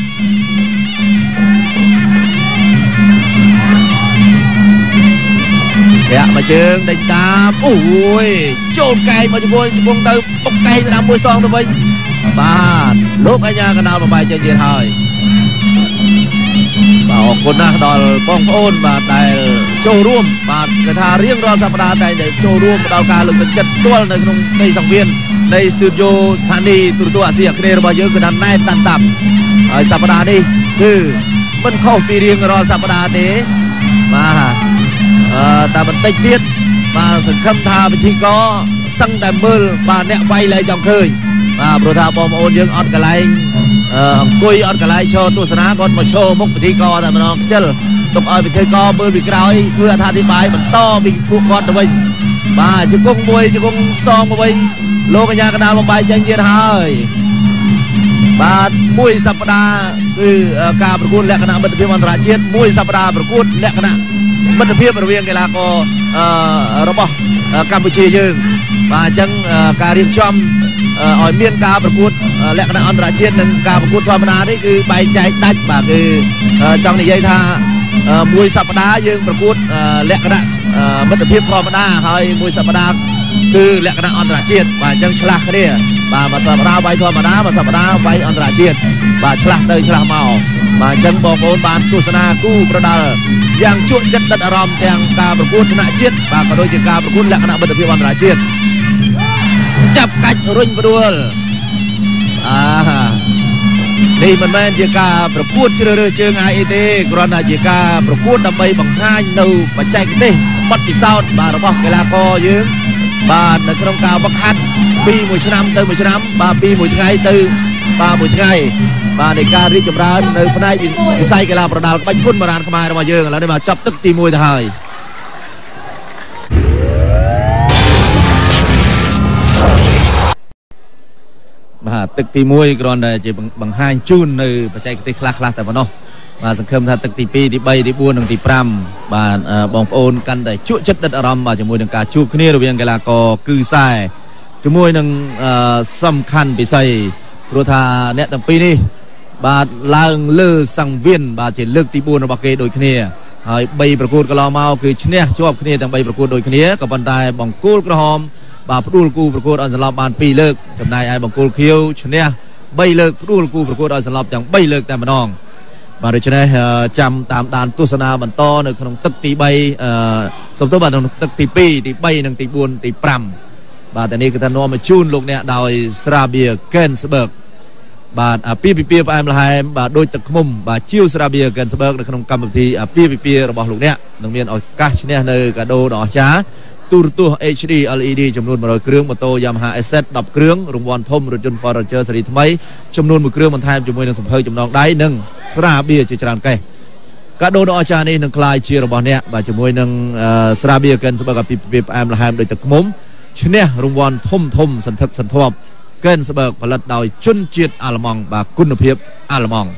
ធាក់មកជើងដេញតាមអូយចូលកែងមកជង្គង់ជង្គង់ទៅបុកកែងស្ដាំមួយសងទៅវិញ បាទលោកអាជ្ញាកណ្ដាលបំបែកចេញទៀតហើយបាទអរគុណណាស់ដល់បងប្អូនបាទដែលចូលរួម បាទគឺថារៀងរាល់សប្តាហ៍តែតែចូលរួមដល់ការលើកទឹកចិត្តផ្ទាល់នៅក្នុងនៃសង្វៀននៃស្ទូឌីយោស្ថានីយ៍ទូរទស្សន៍អាស៊ីអាគ្នេយ៍របស់យើងគឺថាណែតតាន់តាប់ហើយសប្តាហ៍នេះគឺមិនខុសពីរៀងរាល់សប្តាហ៍ទេបាទអឺតែបន្តិចទៀតបាទសង្ឃឹមថាពិធីករសឹងតែមើលបាទអ្នកវាយលែងចង់ឃើញ បាទព្រោះថាបងប្អូនយើងអត់កន្លែងអង្គុយអត់កន្លែងឈរទស្សនាគាត់មកឈរមុខពិធីករតែម្ដងខ្ជិលទុកឲ្យពិធីករមើលពីក្រោយធ្វើអត្ថាធិប្បាយបន្តពីពួកគាត់ទៅវិញបាទជង្គង់មួយជង្គង់សងមកវិញលោកកញ្ញាកណ្ដាលបំបាយចេញទៀតហើយបាទមួយសប្តាហ៍គឺការប្រកួតលក្ខណៈមិត្តភាពអន្តរជាតិមួយសប្តាហ៍ប្រកួតលក្ខណៈមិត្តភាពរវាងកីឡាកររបស់កម្ពុជាយើងបាទអញ្ចឹងការរៀបចំ ឲ្យមានការប្រកួតលក្ខណៈអន្តរជាតិនិងការប្រកួតធម្មតានេះគឺបែងចែកដាច់បាទគឺចង់និយាយថាមួយសប្តាហ៍យើងប្រកួតលក្ខណៈមិត្តភាពធម្មតាហើយមួយសប្តាហ៍គឺលក្ខណៈអន្តរជាតិបាទអញ្ចឹងឆ្លាស់គ្នាបាទមួយសប្តាហ៍វាយធម្មតាមួយសប្តាហ៍វាយអន្តរជាតិបាទឆ្លាស់ទៅឆ្លាស់មកបាទអញ្ចឹងបងប្អូនបានទស្សនាគូប្រដាល់យ៉ាងជក់ចិត្តដិតអារម្មណ៍ទាំងការប្រកួតថ្នាក់ជាតិបាទក៏ដូចជាការប្រកួតលក្ខណៈមិត្តភាពអន្តរជាតិ ចាប់កាច់រុញផ្ដួលអានេះមិនមែនជាការប្រកួតជ្រើសរើសជើងអាយអីទេគ្រាន់តែជាការប្រកួតដើម្បីបង្ហាញនៅបច្ចេកទេសបទពិសោធន៍បាទរបស់កីឡាករយើងបាទនៅក្នុងការវឹកហាត់ពីមួយឆ្នាំទៅមួយឆ្នាំបាទពីមួយថ្ងៃទៅបាទមួយថ្ងៃបាទនៃការរីកចម្រើននៅផ្នែកវិស័យកីឡាប្រដាល់ក្បាច់គុណបរានខ្មែររបស់យើងឥឡូវនេះមកចាប់ទឹកទី1ទៅហើយ បាទទឹកទី1គ្រាន់តែជាបង្ហាញជូននៅបច្ចេកទេសខ្លះខ្លះតែប៉ុណ្ណោះបាទសង្ឃឹមថាទឹកទី2ទី3ទី4និងទី5បាទបងប្អូនកាន់តែជក់ចិត្តដិតអារម្មណ៍បាទជាមួយនឹងការជួបគ្នារវាងកីឡាករគឺសែជាមួយនឹងសំខាន់ពិសីព្រោះថាអ្នកទាំងពីរនេះបាទឡើងលើសង្វៀនបាទជាលើកទី4របស់គេដូចគ្នាហើយ3ប្រកួតកន្លងមកគឺឈ្នះជាប់គ្នាទាំង3ប្រកួតដូចគ្នាក៏ប៉ុន្តែបង្គោលក្រហម បាទផ្ដួលគូប្រកួតឲ្យសន្លប់បាន2លើកចំណែកឯបង្គោលខៀវឈ្នះ3លើកផ្ដួលគូប្រកួតឲ្យសន្លប់ទាំង3លើកតែម្ដងបាទដូច្នេះចាំតាមដានទស្សនាបន្តនៅក្នុងទឹកទី3អឺសំទោសបាទក្នុងទឹកទី2ទី3និងទី4ទី5បាទតែនេះគឺថានាំមកជូនលោកអ្នកដោយស្រាបៀកេនស្បឺកបាទអាពាហ៍ពិពាហ៍ផ្អែមល្ហែមបាទដូចទឹកឃ្មុំបាទជាវស្រាបៀកេនស្បឺកនៅក្នុងកម្មវិធីអាពាហ៍ពិពាហ៍របស់លោកអ្នកនឹងមានឱកាសឈ្នះនៅកាដូដ៏អស្ចារ្យ ទូរទស្សន៍ HD LED ចំនួន100គ្រឿងម៉ូតូ Yamaha Asset 10គ្រឿងរង្វាន់ធំរថយន្ត Ford Ranger ស៊េរីថ្មីចំនួន1គ្រឿងបន្ថែមជាមួយនឹងសម្ភៅចំណងដៃនិងស្រាបៀរជាច្រើនកេះកាដូដ៏អស្ចារ្យនេះនឹងក្លាយជារបស់អ្នកបាទជាមួយនឹងស្រាបៀរកិនស្បឹកអាពីពីផ្អែមល្ហែមដូចទឹកឃ្មុំឈ្នះរង្វាន់ធំធំសន្ធឹកសន្ធាប់កិនស្បឹកផលិតដោយជនជាតិអាល្លឺម៉ង់បាទគុណភាពអាល្លឺម៉ង់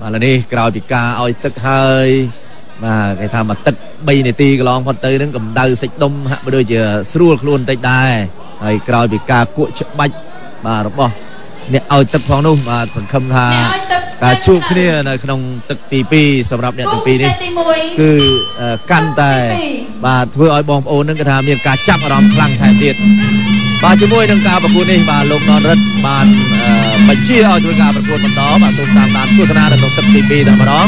បាទនេះក្រោយពីការឲ្យទឹកហើយ បាទគេថាមកទឹក3នាទីកន្លងផុតទៅនឹងកម្ដៅសាច់ដុំហាក់បីដូចជាស្រួលខ្លួនបន្តិចដែរហើយក្រោយពីការគក់ច្បាច់បាទរបស់អ្នកឲ្យទឹកផងនោះបាទសង្ឃឹមថាការជួបគ្នានៅក្នុងទឹកទី2សម្រាប់អ្នកទាំងពីរនេះគឺកាន់តែបាទធ្វើឲ្យបងប្អូននឹងគេថាមានការចាប់អារម្មណ៍ខ្លាំងថែមទៀតបាទជាមួយនឹងការប្រកួតនេះបាទលោកននរិទ្ធបានបញ្ជាឲ្យធ្វើការប្រកួតបន្តបាទសូមតាមដានទស្សនានៅក្នុងទឹកទី2តែម្ដង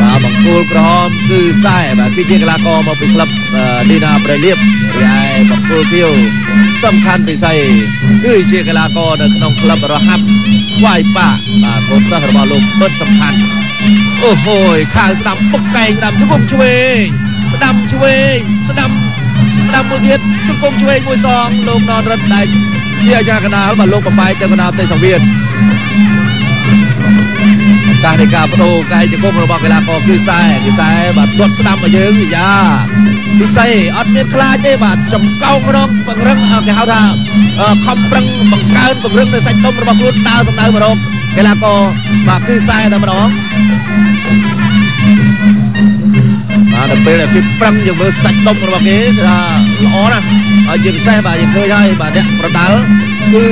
បាទបង្គោលក្រហមគឺខ្សែបាទគឺជាកីឡាករមកពីក្លឹបឌីណាប្រេលៀបរីឯបង្គោលខៀវសំខាន់ពិសេសគឺជាកីឡាករនៅក្នុងក្លឹបរហាប់ស្វាយប៉ាបាទកូនសិស្សរបស់លោកបិទសំខាន់អូហូយខាងស្ដាំពុកកែងស្ដាំជង្គង់ឆ្វេងស្ដាំឆ្វេងស្ដាំស្ដាំមួយទៀតជង្គង់ឆ្វេងមួយសងលោកននរិទ្ធដែលជាអាជ្ញាកណ្ដាលបាទលោកបំបែកទៅកណ្ដាលផ្ទៃសង្វៀន កាសនៃការបដូរកាយជង្គង់របស់កីឡាករគឺខ្សែគឺខ្សែបាទទាត់ស្ដាំមកយើងយ៉ាពិសេសអត់មានខ្លាចទេបាទចំកោងរងបង្រឹងគេហៅថាខំប្រឹងបង្កើនបង្រឹងនៅសាច់ដុំរបស់ខ្លួនដើរសម្ដៅមករកកីឡាករបាទគឺខ្សែតែម្ដងបាទដល់ពេលដែលគេប្រឹងយើងមើលសាច់ដុំរបស់គេគឺថាល្អណាស់ហើយជាពិសេសបាទយើងឃើញហើយបាទអ្នកប្រដាល់គឺ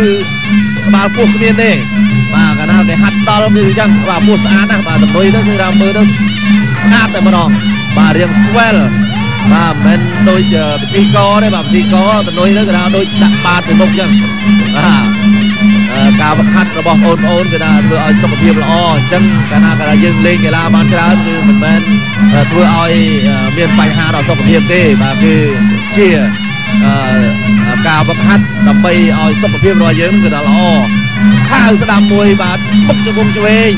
ក្បាលពោះគ្មានទេ បាទកាលណាគេហាត់ដល់គឺអញ្ចឹងបាទពោះស្អាតណាស់បាទតម្រុយទៅគឺថាមើលទៅស្អាតតែម្ដងបាទរៀង swell បាទមិនមែនដូចពិធីកទេបាទពិធីកតម្រុយទៅគឺថាដូចដាក់បាតទៅមុខអញ្ចឹងបាទការវឹកហាត់របស់បងប្អូនគឺថាធ្វើឲ្យសុខភាពល្អអញ្ចឹងកាលណាកាលណាយើងលេងកីឡាបានច្រើនគឺមិនមែនធ្វើឲ្យមានបញ្ហាដល់សុខភាពទេបាទគឺជាការវឹកហាត់ដើម្បីឲ្យសុខភាពរបស់យើងគឺថាល្អ ខាវស្ដាំមួយបាទពុកជង្គង់ឆ្វេង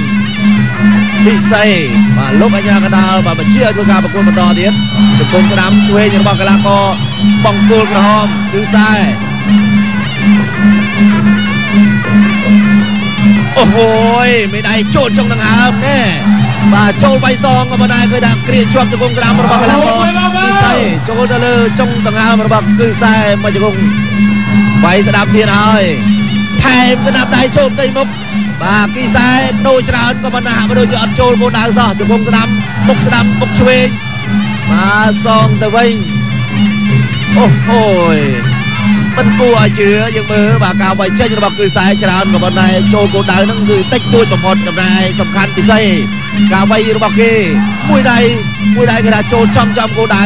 ពិសេសបាទលោកអញ្ញាកដាលបាទបញ្ជាឲ្យធ្វើការប្រកួតបន្តទៀតជង្គង់ស្ដាំឆ្វេងរបស់កីឡាករបង្គោលក្រហមគឺខ្សែអូហូយមេដៃចូលចុងដង្ហើមណែបាទចូលបៃសងក៏មិនដែរឃើញថាគ្រាជាប់ជង្គង់ស្ដាំរបស់កីឡាករគឺខ្សែចូលទៅលើចុងដង្ហើមរបស់គឺខ្សែមកជង្គង់បៃស្ដាំទៀតហើយ ថែមក្តាប់ដៃចូលផ្ទៃមុខបាទគីសែដូរច្រើនក៏ប៉ុន្តែហាក់ដូចជាអត់ចូលគោលដៅសោះជង្គង់ស្ដាំមុខស្ដាំមុខឆ្វេងបាទសងទៅវិញអូហូយមិនគួរឲ្យជឿយើងមើលបាទការវាយចេញរបស់គឺខ្សែច្រើនក៏ប៉ុន្តែចូលគោលដៅហ្នឹងគឺតិចតួចបំផុតចំណែកសំខាន់ពិសេសការវាយរបស់គេមួយដៃមួយដៃគេថាចូលចំចំគោលដៅ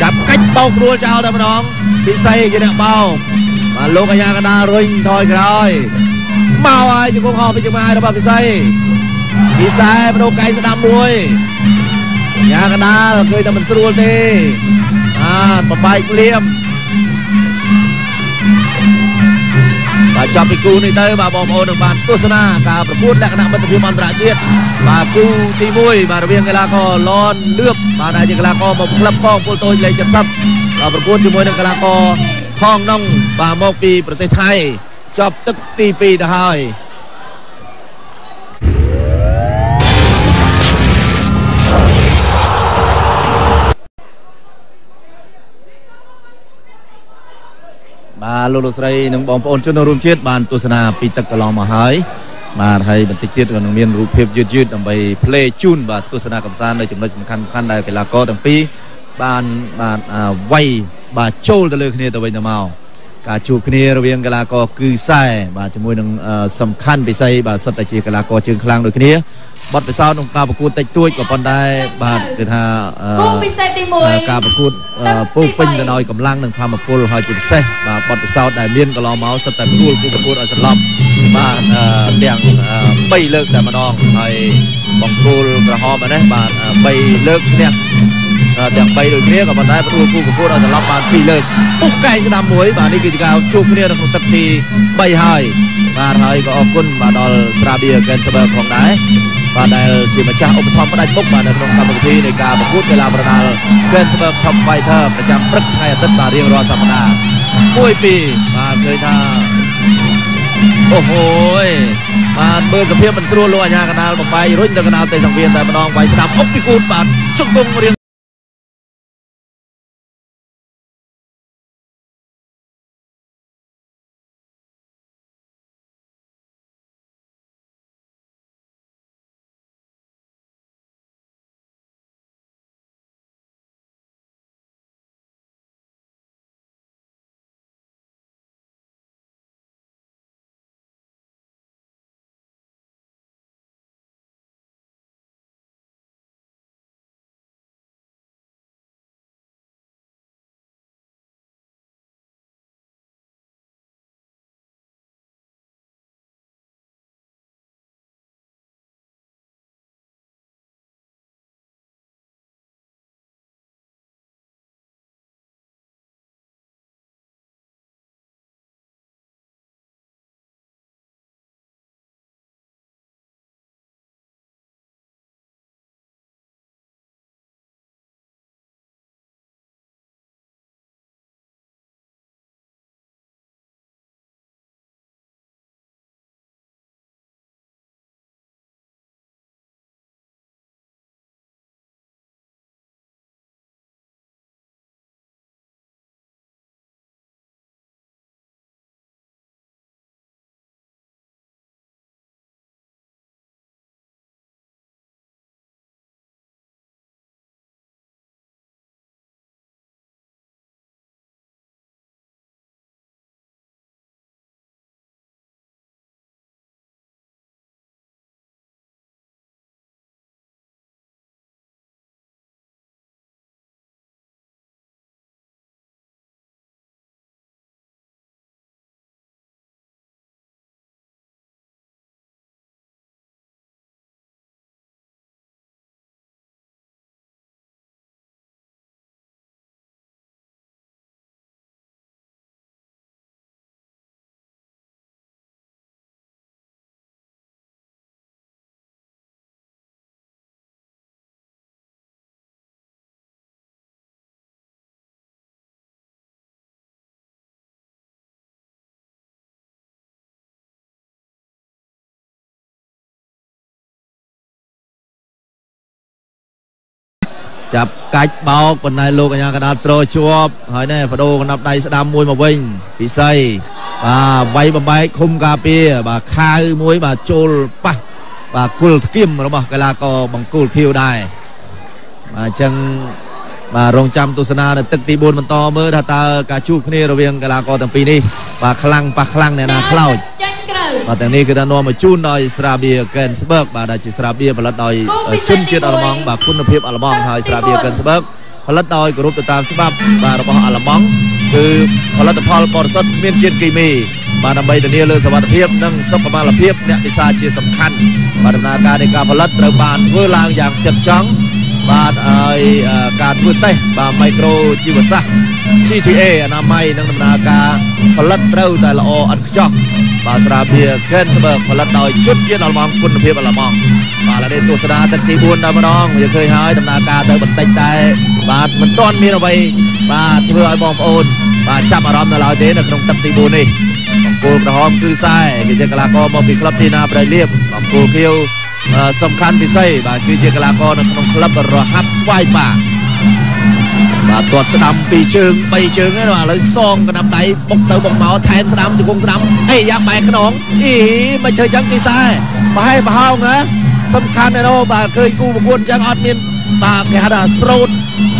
ចាប់កាច់បោករួលចោលតែម្ដងពិសេសជាអ្នកបោក បាទលោកអាញាកណ្ដាលរុញថយក្រោយមកហើយជង្គង់ហោះពីចម្ងាយរបស់ពិសេសពិសេសបដូរកែងស្ដាំមួយអាញាកណ្ដាលឃើញតែមិនស្រួលទេបាទបបែកលៀមបាទចាប់ពីគូនេះទៅបាទបងប្អូននឹងបានទស្សនាការប្រកួតលក្ខណៈមិត្តភាពអន្តរជាតិបាទគូទី1បាទរវាងកីឡាករលនលឿបបាទដែលជាកីឡាករមកក្លឹបកងពលតូចលេខ70បាទប្រកួតជាមួយនឹងកីឡាករខងនង បាទមកពីប្រទេសថៃចប់ទឹកទី2ទៅហើយបាទលោកលោកស្រីនិងបងប្អូនជនរួមជាតិបានទស្សនាពីទឹកកន្លងមកហើយបាទហើយបន្តិចទៀតក៏នឹងមានរូបភាពយឺតយឺតដើម្បី play ជូនបាទទស្សនាកំសាន្តនៅចំណុចសំខាន់ៗដែលកីឡាករទាំងពីរបានបានវាយបាទចូលទៅលើគ្នាទៅវិញទៅមក ការជួបគ្នារវាងកីឡាករគឺខ្សែបាទជាមួយនឹងសំខាន់ពិសេសបាទសិតតែជាកីឡាករជើងខ្លាំងដូចគ្នាបទពិសោធន៍ក្នុងការប្រកួតតិចតួចក៏ប៉ុន្តែបាទគឺថាគូពិសេសទី1ការប្រកួតពោពេញទៅដោយកម្លាំងនិងធម៌ពលហើយជាពិសេសបាទបទពិសោធន៍ដែលមានកន្លងមកសិតតែព្រួលគូប្រកួតឲ្យសន្លប់បាទទាំង3លើកតែម្ដងហើយបង្គោលក្រហមនេះបាទ3លើកឈ្នះ ទាំង3ដូចគ្នាក៏ប៉ុន្តែព្រួលគូប្រកួតឲ្យសន្លប់បាន2លើកពុះកែងក្តាមមួយបាទនេះគឺជាការជួបគ្នានៅក្នុងទឹកទី3ហើយបាទហើយក៏អរគុណបាទដល់ស្រាបៀកែនសបឺផងដែរបាទដែលជាម្ចាស់ឧបត្ថម្ភផ្ដាច់មុខបាទនៅក្នុងកម្មវិធីនៃការប្រកួតកីឡាប្រដាល់ Gensburg Top Fighter ប្រចាំព្រឹកថ្ងៃអាទិត្យបាទរៀងរាល់សប្តាហ៍មួយពីរបាទឃើញថាអូហូយបាទមើលសភាពមិនស្រួលលោកអាញាកណ្ដាលបំបាយរុញទៅកណ្ដាលតេសង្វៀនតែម្ដងវាយស្ដាប់អុកពីគូតបាទជង្គង់រៀង ចាប់កាច់បោកប៉ុន្តែលោកអាញាកណ្ដាលត្រជាប់ហើយនេះបដូរកណ្ដាប់ដៃស្ដាំមួយមកវិញពិសីបាទវាយបំបែកឃុំការពារបាទខៅមួយបាទចូលប៉ះបាទគុលធ្គៀមរបស់កីឡាករបង្គោលខៀវដែរបាទអញ្ចឹងបាទរងចាំទស្សនានៅទឹកទី4បន្តមើលថាតើការជួបគ្នារវាងកីឡាករទាំងពីរនេះបាទខ្លាំងប៉ះខ្លាំងអ្នកណាខ្លោចចាញ់ក្រៅ បាទទាំងនេះគឺថានាំមកជូនដោយស្រាបៀកែនស្បឺកបាទដែលជាស្រាបៀផលិតដោយជនជាតិអាល្លឺម៉ង់បាទគុណភាពអាល្លឺម៉ង់ហើយស្រាបៀកែនស្បឺកផលិតដោយគោរពទៅតាមច្បាប់បាទរបស់អាល្លឺម៉ង់គឺផលិតផលបរិសុទ្ធគ្មានជាតិគីមីបាទដើម្បីធានាលើសុវត្ថិភាពនិងសុខុមាលភាពអ្នកពិសាជាសំខាន់បាទដំណើរការនៃការផលិតត្រូវបានធ្វើឡើងយ៉ាងផ្ចិតផ្ចង់ បាទហើយអឺការធ្វើតេស្តបាទមីក្រូជីវសាស្ត្រ CTA អនាម័យនិងដំណើរការផលិតត្រូវតែល្អឥតខ្ចោះបាទស្រាបៀរ Gensberg ផលិតដោយជនជាតិអាល្លឺម៉ង់គុណភាពអាល្លឺម៉ង់បាទឥឡូវនេះទស្សនាទឹកទី4ដល់ម្ដងវាឃើញហើយដំណើរការទៅបន្តិចតែបាទមិនទាន់មានអ្វីបាទធ្វើឲ្យបងប្អូនបាទចាប់អារម្មណ៍នៅឡើយទេនៅក្នុងទឹកទី4នេះបង្គោលក្រហមគឺខ្សែគឺជាកីឡាករមកពីក្លឹបទីណាប្រៃលៀបបង្គោលខៀវអឺ សំខាន់ពិសេសបាទគឺជាកីឡាករនៅក្នុងក្លឹបរហាត់ស្វាយប៉ាបាទទាត់ស្ដាំពីរជើង3ជើងហ្នឹងបាទឥឡូវសងកណ្ដាប់ដៃបុកទៅបុកមកថែមស្ដាំជង្គង់ស្ដាំអេយ៉ាបែកខ្នងអីមិនធ្វើចឹងគេសែប្រហែលប្រហោងណាសំខាន់ណាស់បាទឃើញគូប្រកួតចឹងអត់មានបាទគេហៅថាស្រោត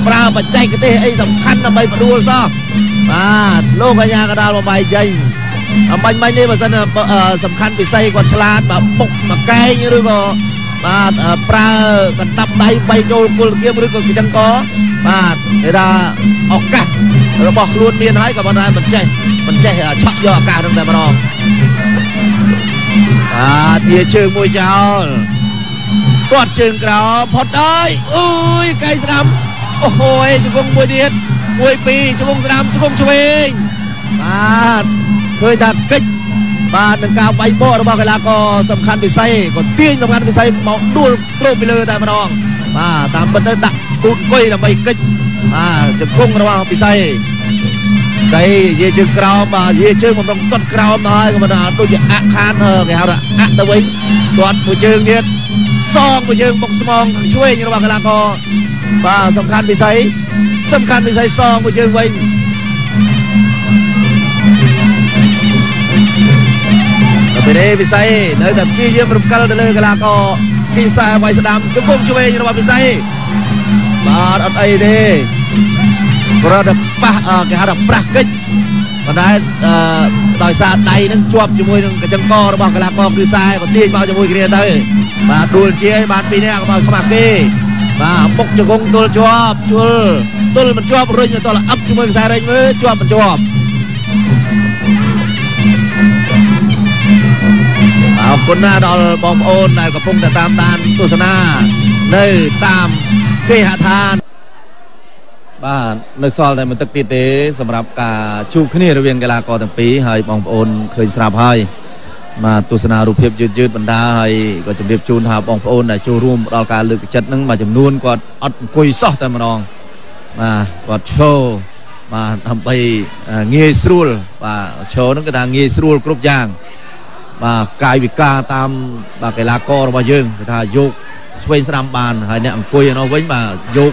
ប្រើបច្ចេកទេសអីសំខាន់ដើម្បីផ្ដួលសោះបាទលោកកញ្ញាកដាលមកបាយចេញអំ បញ្ញមិញនេះបើសិនណាអឺសំខាន់ពិសេសគាត់ឆ្លាតបាទបុកមួយកែងឬក៏បាទអឺប្រើកណ្ដាប់ដៃបីចូលគល់គៀមឬក៏ចឹងក៏បាទគេថាឱកាសរបស់ខ្លួនមានហើយក៏ប៉ុន្តែមិនចេះមិនចេះឆក់យកឱកាសនឹងតែម្ដងបាទវាជើងមួយចោលទាត់ជើងក្រោមផុតហើយអើយកែងស្ដាំអូហូយជង្គង់មួយទៀតមួយពីរជង្គង់ស្ដាំជង្គង់ឆ្វេងបាទ ឃើញថាកិច្ចបាទនឹងការវាយបករបស់កីឡាករសំខាន់ពិសេសក៏ទាញសំខាន់ពិសេសមកដួលទ្រោមពីលើតែម្ដងបាទតាមពិតទៅដាក់ទូតអង្គុយដើម្បីកិច្ចបាទជង្គង់របស់ពិសេសស្អីនិយាយជើងក្រោមបាទនិយាយជើងបំរុងទាត់ក្រោមទៅហើយក៏មិនថាដូចជាអាក់ខានគេហៅថាអាក់ទៅវិញទាត់មួយជើងទៀតសងមួយជើងបុកស្មងខាងឆ្វេងរបស់កីឡាករបាទសំខាន់ពិសេសសំខាន់ពិសេសសងមួយជើងវិញ ដល់ពេលនេះពិស័យនៅតែព្យាយាមរំកិលទៅលើកីឡាករទីខ្សែវាយស្ដាំជង្គង់ឆ្វេងរបស់ពិស័យបាទអត់អីទេប្រដប៉ះអឺគេហៅថាប្រាស់កិច្ចប៉ុន្តែអឺដោយសារដៃនឹងជាប់ជាមួយនឹងកញ្ចឹងករបស់កីឡាករគឺខ្សែក៏ទាញមកជាមួយគ្នាទៅបាទដួលជាឲ្យបានពីរនាក់ក៏មកខ្មាស់គេបាទមុខជង្គង់ទល់ជាប់ជល់ទល់មិនជាប់រុញទៅអឹបជាមួយខ្សែរែងមើលជាប់មិនជាប់ អរគុណណាស់ដល់បងប្អូនដែលកំពុងតែតាមដានទស្សនានៅតាមគេហដ្ឋានបាទនៅសល់តែមួយទឹកទៀតទេសម្រាប់ការជួបគ្នារវាងកីឡាករទាំងពីរហើយបងប្អូនឃើញស្រាប់ហើយបាទទស្សនារូបភាពយឺតយឺតបណ្ដាហើយក៏ជម្រាបជូនថាបងប្អូនដែលចូលរួមដល់ការលើកទឹកចិត្តហ្នឹងមួយចំនួនគាត់អត់អង្គុយសោះតែម្ដងបាទគាត់ឈរបាទដើម្បីងាយស្រួលបាទឈរហ្នឹងគឺថាងាយស្រួលគ្រប់យ៉ាង បាទកាយវិការតាមបាទកីឡាកររបស់យើងគឺថាយកឆ្វេងស្ដាំបានហើយអ្នកអង្គុយឯនោះវិញបាទយក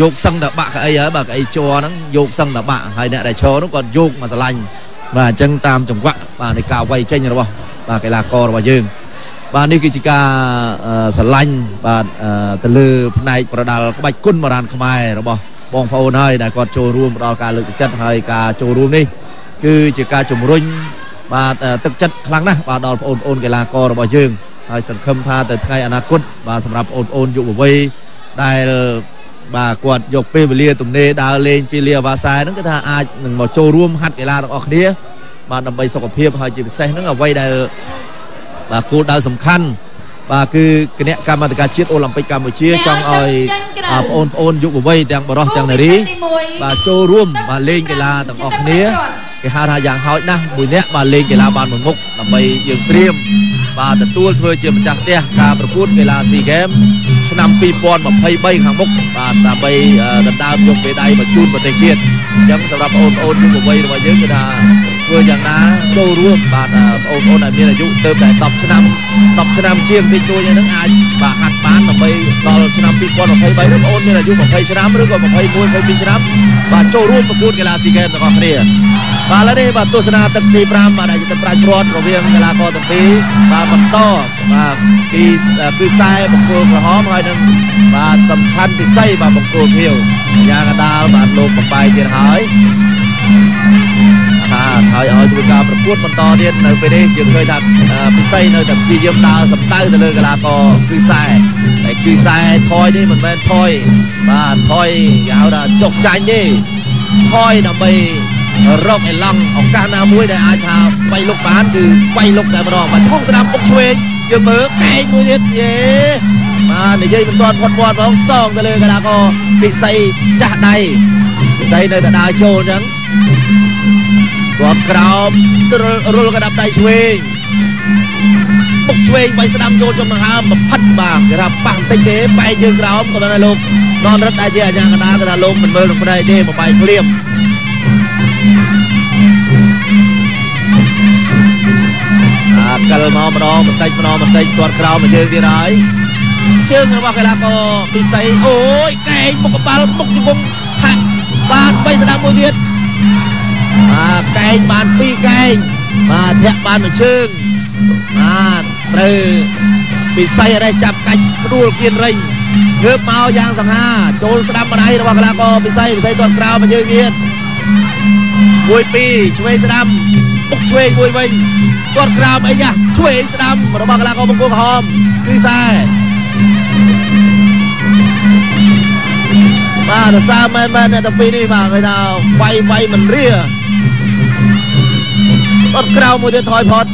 យកសឹងតបាក់កៅអីហើយបាទកៅអីជ័រហ្នឹងយកសឹងតបាក់ហើយអ្នកដែលឈរនោះគាត់យកមកស្រឡាញ់បាទអញ្ចឹងតាមចង្វាក់បាទនៃការវាយចេញរបស់បាទកីឡាកររបស់យើងបាទនេះគឺជាការស្រឡាញ់បាទទៅលើផ្នែកប្រដាល់ក្បាច់គុណបុរាណខ្មែររបស់បងប្អូនហើយដែលគាត់ចូលរួមដល់ការលើកទឹកចិត្តហើយការចូលរួមនេះគឺជាការជំរុញ បាទទឹកចិត្តខ្លាំងណាស់បាទដល់បងប្អូនកីឡាកររបស់យើងហើយសង្ឃឹមថាទៅថ្ងៃអនាគតបាទសម្រាប់បងប្អូនយុវវ័យដែលបាទគាត់យកពេលវេលាទំនេរដើរលេងពីលាវ៉ាសែហ្នឹងគឺថាអាចនឹងមកចូលរួមហាត់កីឡាទាំងអស់គ្នាបាទដើម្បីសុខភាពហើយជាពិសេសហ្នឹងអ្វីដែលបាទគោលដៅសំខាន់បាទគឺគណៈកម្មាធិការជាតិអូឡ িম্প ិកកម្ពុជាចង់ឲ្យបងប្អូនយុវវ័យទាំងបរិសុទ្ធទាំងនារីបាទចូលរួមបាទលេងកីឡាទាំងអស់គ្នា គេហៅថាយ៉ាងហោចណាស់មួយនាក់បាទលេងកីឡាបានមួយមុខដើម្បីយើងត្រៀមបាទទទួលធ្វើជាម្ចាស់ផ្ទះការប្រកួតកីឡា SEA Games ឆ្នាំ2023ខាងមុខបាទដើម្បីដណ្ដើមយកមេដាយមកជូនប្រទេសជាតិអញ្ចឹងសម្រាប់បងប្អូនយុវវ័យរបស់យើងគឺថា ធ្វើយ៉ាងណាចូលរួមបាទបងប្អូនដែលមានអាយុទៅតែ10ឆ្នាំ10ឆ្នាំជាងតិចតួចហ្នឹងអាចបាទហាត់បានដើម្បីដល់ឆ្នាំ2023ឬបងប្អូនមានអាយុ20ឆ្នាំឬក៏21 22ឆ្នាំបាទចូលរួមប្រកួតកីឡាស៊ីហ្គេមទាំងអស់គ្នាបាទឥឡូវនេះបាទទស្សនាទឹកទី5បាទដែលជាទឹកប្រាជ្ញព្រាត់រវាងកីឡាករទាំងពីរបាទបន្តបាទពីគឺខ្សែបង្គោលក្រហមហើយនឹងបាទសំខាន់ពិសីបាទបង្គោលខៀវយ៉ាងកដាលបាទលោកបបាយទៀតហើយ បាទហើយឲ្យធ្វើការប្រកួតបន្តទៀតនៅពេលនេះយើងឃើញថាពិសីនៅតែព្យាយាមដើរសម្ដៅទៅលើកីឡាករគឺខ្សែតែគឺខ្សែថយនេះមិនមែនថយបាទថយគេហៅថាចុកចាញ់ទេថយដើម្បីរកអេឡង់ឱកាសណាមួយដែលអាចថាបៃលុកបានគឺបៃលុកតែម្ដងបាទឈ្មោះស្ដាប់ពុកឆ្វេងយើងមើលកែងមួយទៀតយេបាទនិយាយមិនទាន់ផុតមាត់ផងសងទៅលើកីឡាករពិសីចាស់ដៃពិសីនៅតែដើរចូលអញ្ចឹង គាត់ក្រោមរុលកដាប់ដៃឆ្វេងពុកឆ្វេងបៃស្ដាំចូលចំដង្ហើមប្រផិតបាទគេថាប៉ះបន្តិចទេបែកជើងក្រោមក៏បានលោកននរិទ្ធដែលជាអាចារ្យកណ្ដាលគេថាលោកមិនមើលនឹងផ្នែកទេបបាយភ្លាមអាកិលមកម្ដងបន្តិចម្ដងបន្តិចគាត់ក្រោមមកជើងទៀតហើយជើងរបស់កីឡាករពិសីអូយកែងមុខកប៉ាល់មុខជង្គង់ហាក់បានបីស្ដាប់មួយទៀត បាទកែងបានពីរកែងបាទធាក់បានមួយជើងបាទត្រូវពិសីរេះចាប់កាច់ផ្ដួលគៀនរិញងើបមកយ៉ាងសង្ហាចូលស្ដាប់ម្ដាយរបស់កីឡាករពិសីពិសីគាត់ក្រោមមកជើងទៀតមួយពីរឆ្វេងស្ដាំពុកឆ្វេងមួយវិញគាត់ក្រោមអីយ៉ាឆ្វេងស្ដាំរបស់កីឡាករបង្គោលក្រហមគឺខ្សែបាទសរសើរមែនមែនអ្នកទាំងពីរនេះបាទគេថាវាយវាយមិនរៀ គាត់ក្រោមមួយទៀតថយផុត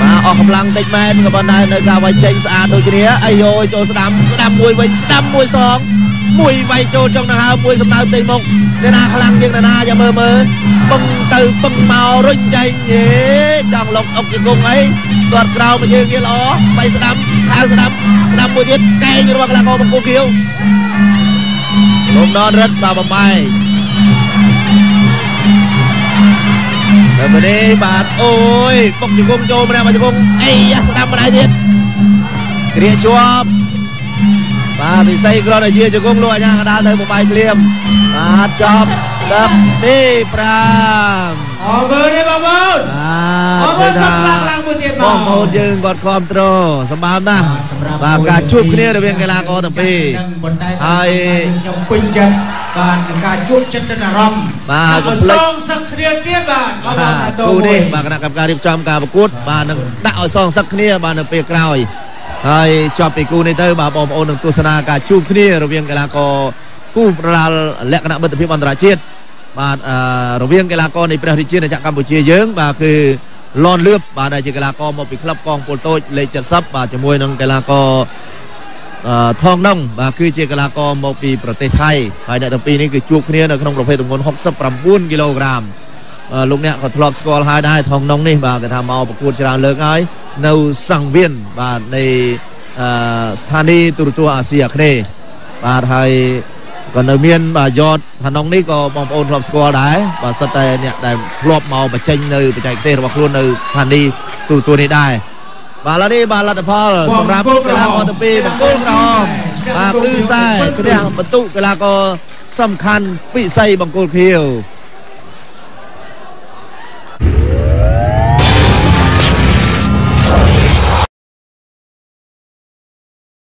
បាទអស់កម្លាំងតិចមែនក៏ប៉ុន្តែនៅការវាយចេញស្អាតដូចគ្នាអាយយចូលស្ដាំស្ដាំមួយវិញស្ដាំមួយសងមួយវាយចូលចុងដង្ហើមមួយសម្ដៅផ្ទៃមុខអ្នកណាខ្លាំងជាងអ្នកណាចាំមើលមើលពឹងទៅពឹងមករុញចែងយេចង់លុកអុកជង្គង់អីគាត់ក្រោមមកយើងវាល្អបីស្ដាំខាងស្ដាំស្ដាំមួយទៀតកែងរបស់កីឡាករបង្គោលគៀវលោកដនរិទ្ធបាទបំបាយ តែពេលនេះបាទអូយពុកជង្គង់ចូលម្នាក់មកជង្គង់អីយ៉ាស្ដាំម្ដាយទៀតគ្រាជាប់បាទពិសីគ្រាន់តែជាជង្គង់លោកអាញាកដាលទៅបំបាយភ្លាមបាទចប់ដឹកទី5អរគុណទេបងប្អូនអរគុណសូមខ្លាំងឡើងមួយទៀតបងបងប្អូនយើងគាត់គ្រប់គ្រងសម្បើមណាស់បាទការជួបគ្នារវាងកីឡាករទាំងពីរហើយខ្ញុំពេញចិត្ត បាទនឹងការជួបចិត្តនឹងអារម្មណ៍បាទកុំភ្លេចសងសឹកគ្នាទៀតបាទអរគុណទូនេះបាទគណៈកម្មការរៀបចំការប្រកួតបាទនឹងដាក់ឲ្យសងសឹកគ្នាបាទនៅពេលក្រោយហើយចប់ពីគូនេះទៅបាទបងប្អូននឹងទស្សនាការជួបគ្នារវាងកីឡាករគូប្រដាល់លក្ខណៈមិត្តភាពអន្តរជាតិបាទរវាងកីឡាករនៃព្រះរាជាណាចក្រកម្ពុជាយើងបាទគឺលនលឿបបាទដែលជាកីឡាករមកពីក្លឹបកងពលតូចលេខ70បាទជាមួយនឹងកីឡាករ ថងដងបាទគឺជាកីឡាករមកពីប្រទេសថៃហើយអ្នកទាំងពីរនេះគឺជួបគ្នានៅក្នុងប្រភេទទម្ងន់69គីឡូក្រាមលោកអ្នកក៏ធ្លាប់ស្គាល់ហើយដែរថងដងនេះបាទគេថាមកប្រកួតច្រើនលើកហើយនៅសង្វៀនបាទនៃស្ថានីយ៍ទូរទស្សន៍អាស៊ីអាគ្នេយ៍បាទហើយក៏នៅមានបាទយតថានងនេះក៏បងប្អូនធ្លាប់ស្គាល់ដែរបាទសិតតែអ្នកដែលធ្លាប់មកបញ្ចេញនៅបច្ចេកទេសរបស់ខ្លួននៅស្ថានីយ៍ទូរទស្សន៍នេះដែរ បាទឥឡូវនេះបាទលទ្ធផលសម្រាប់កីឡាករទាំងពីរបង្គោលក្រហមបាទគឺខ្សែឈ្នះបន្ទុកកីឡាករសំខាន់ពិសីបង្គោលខៀវ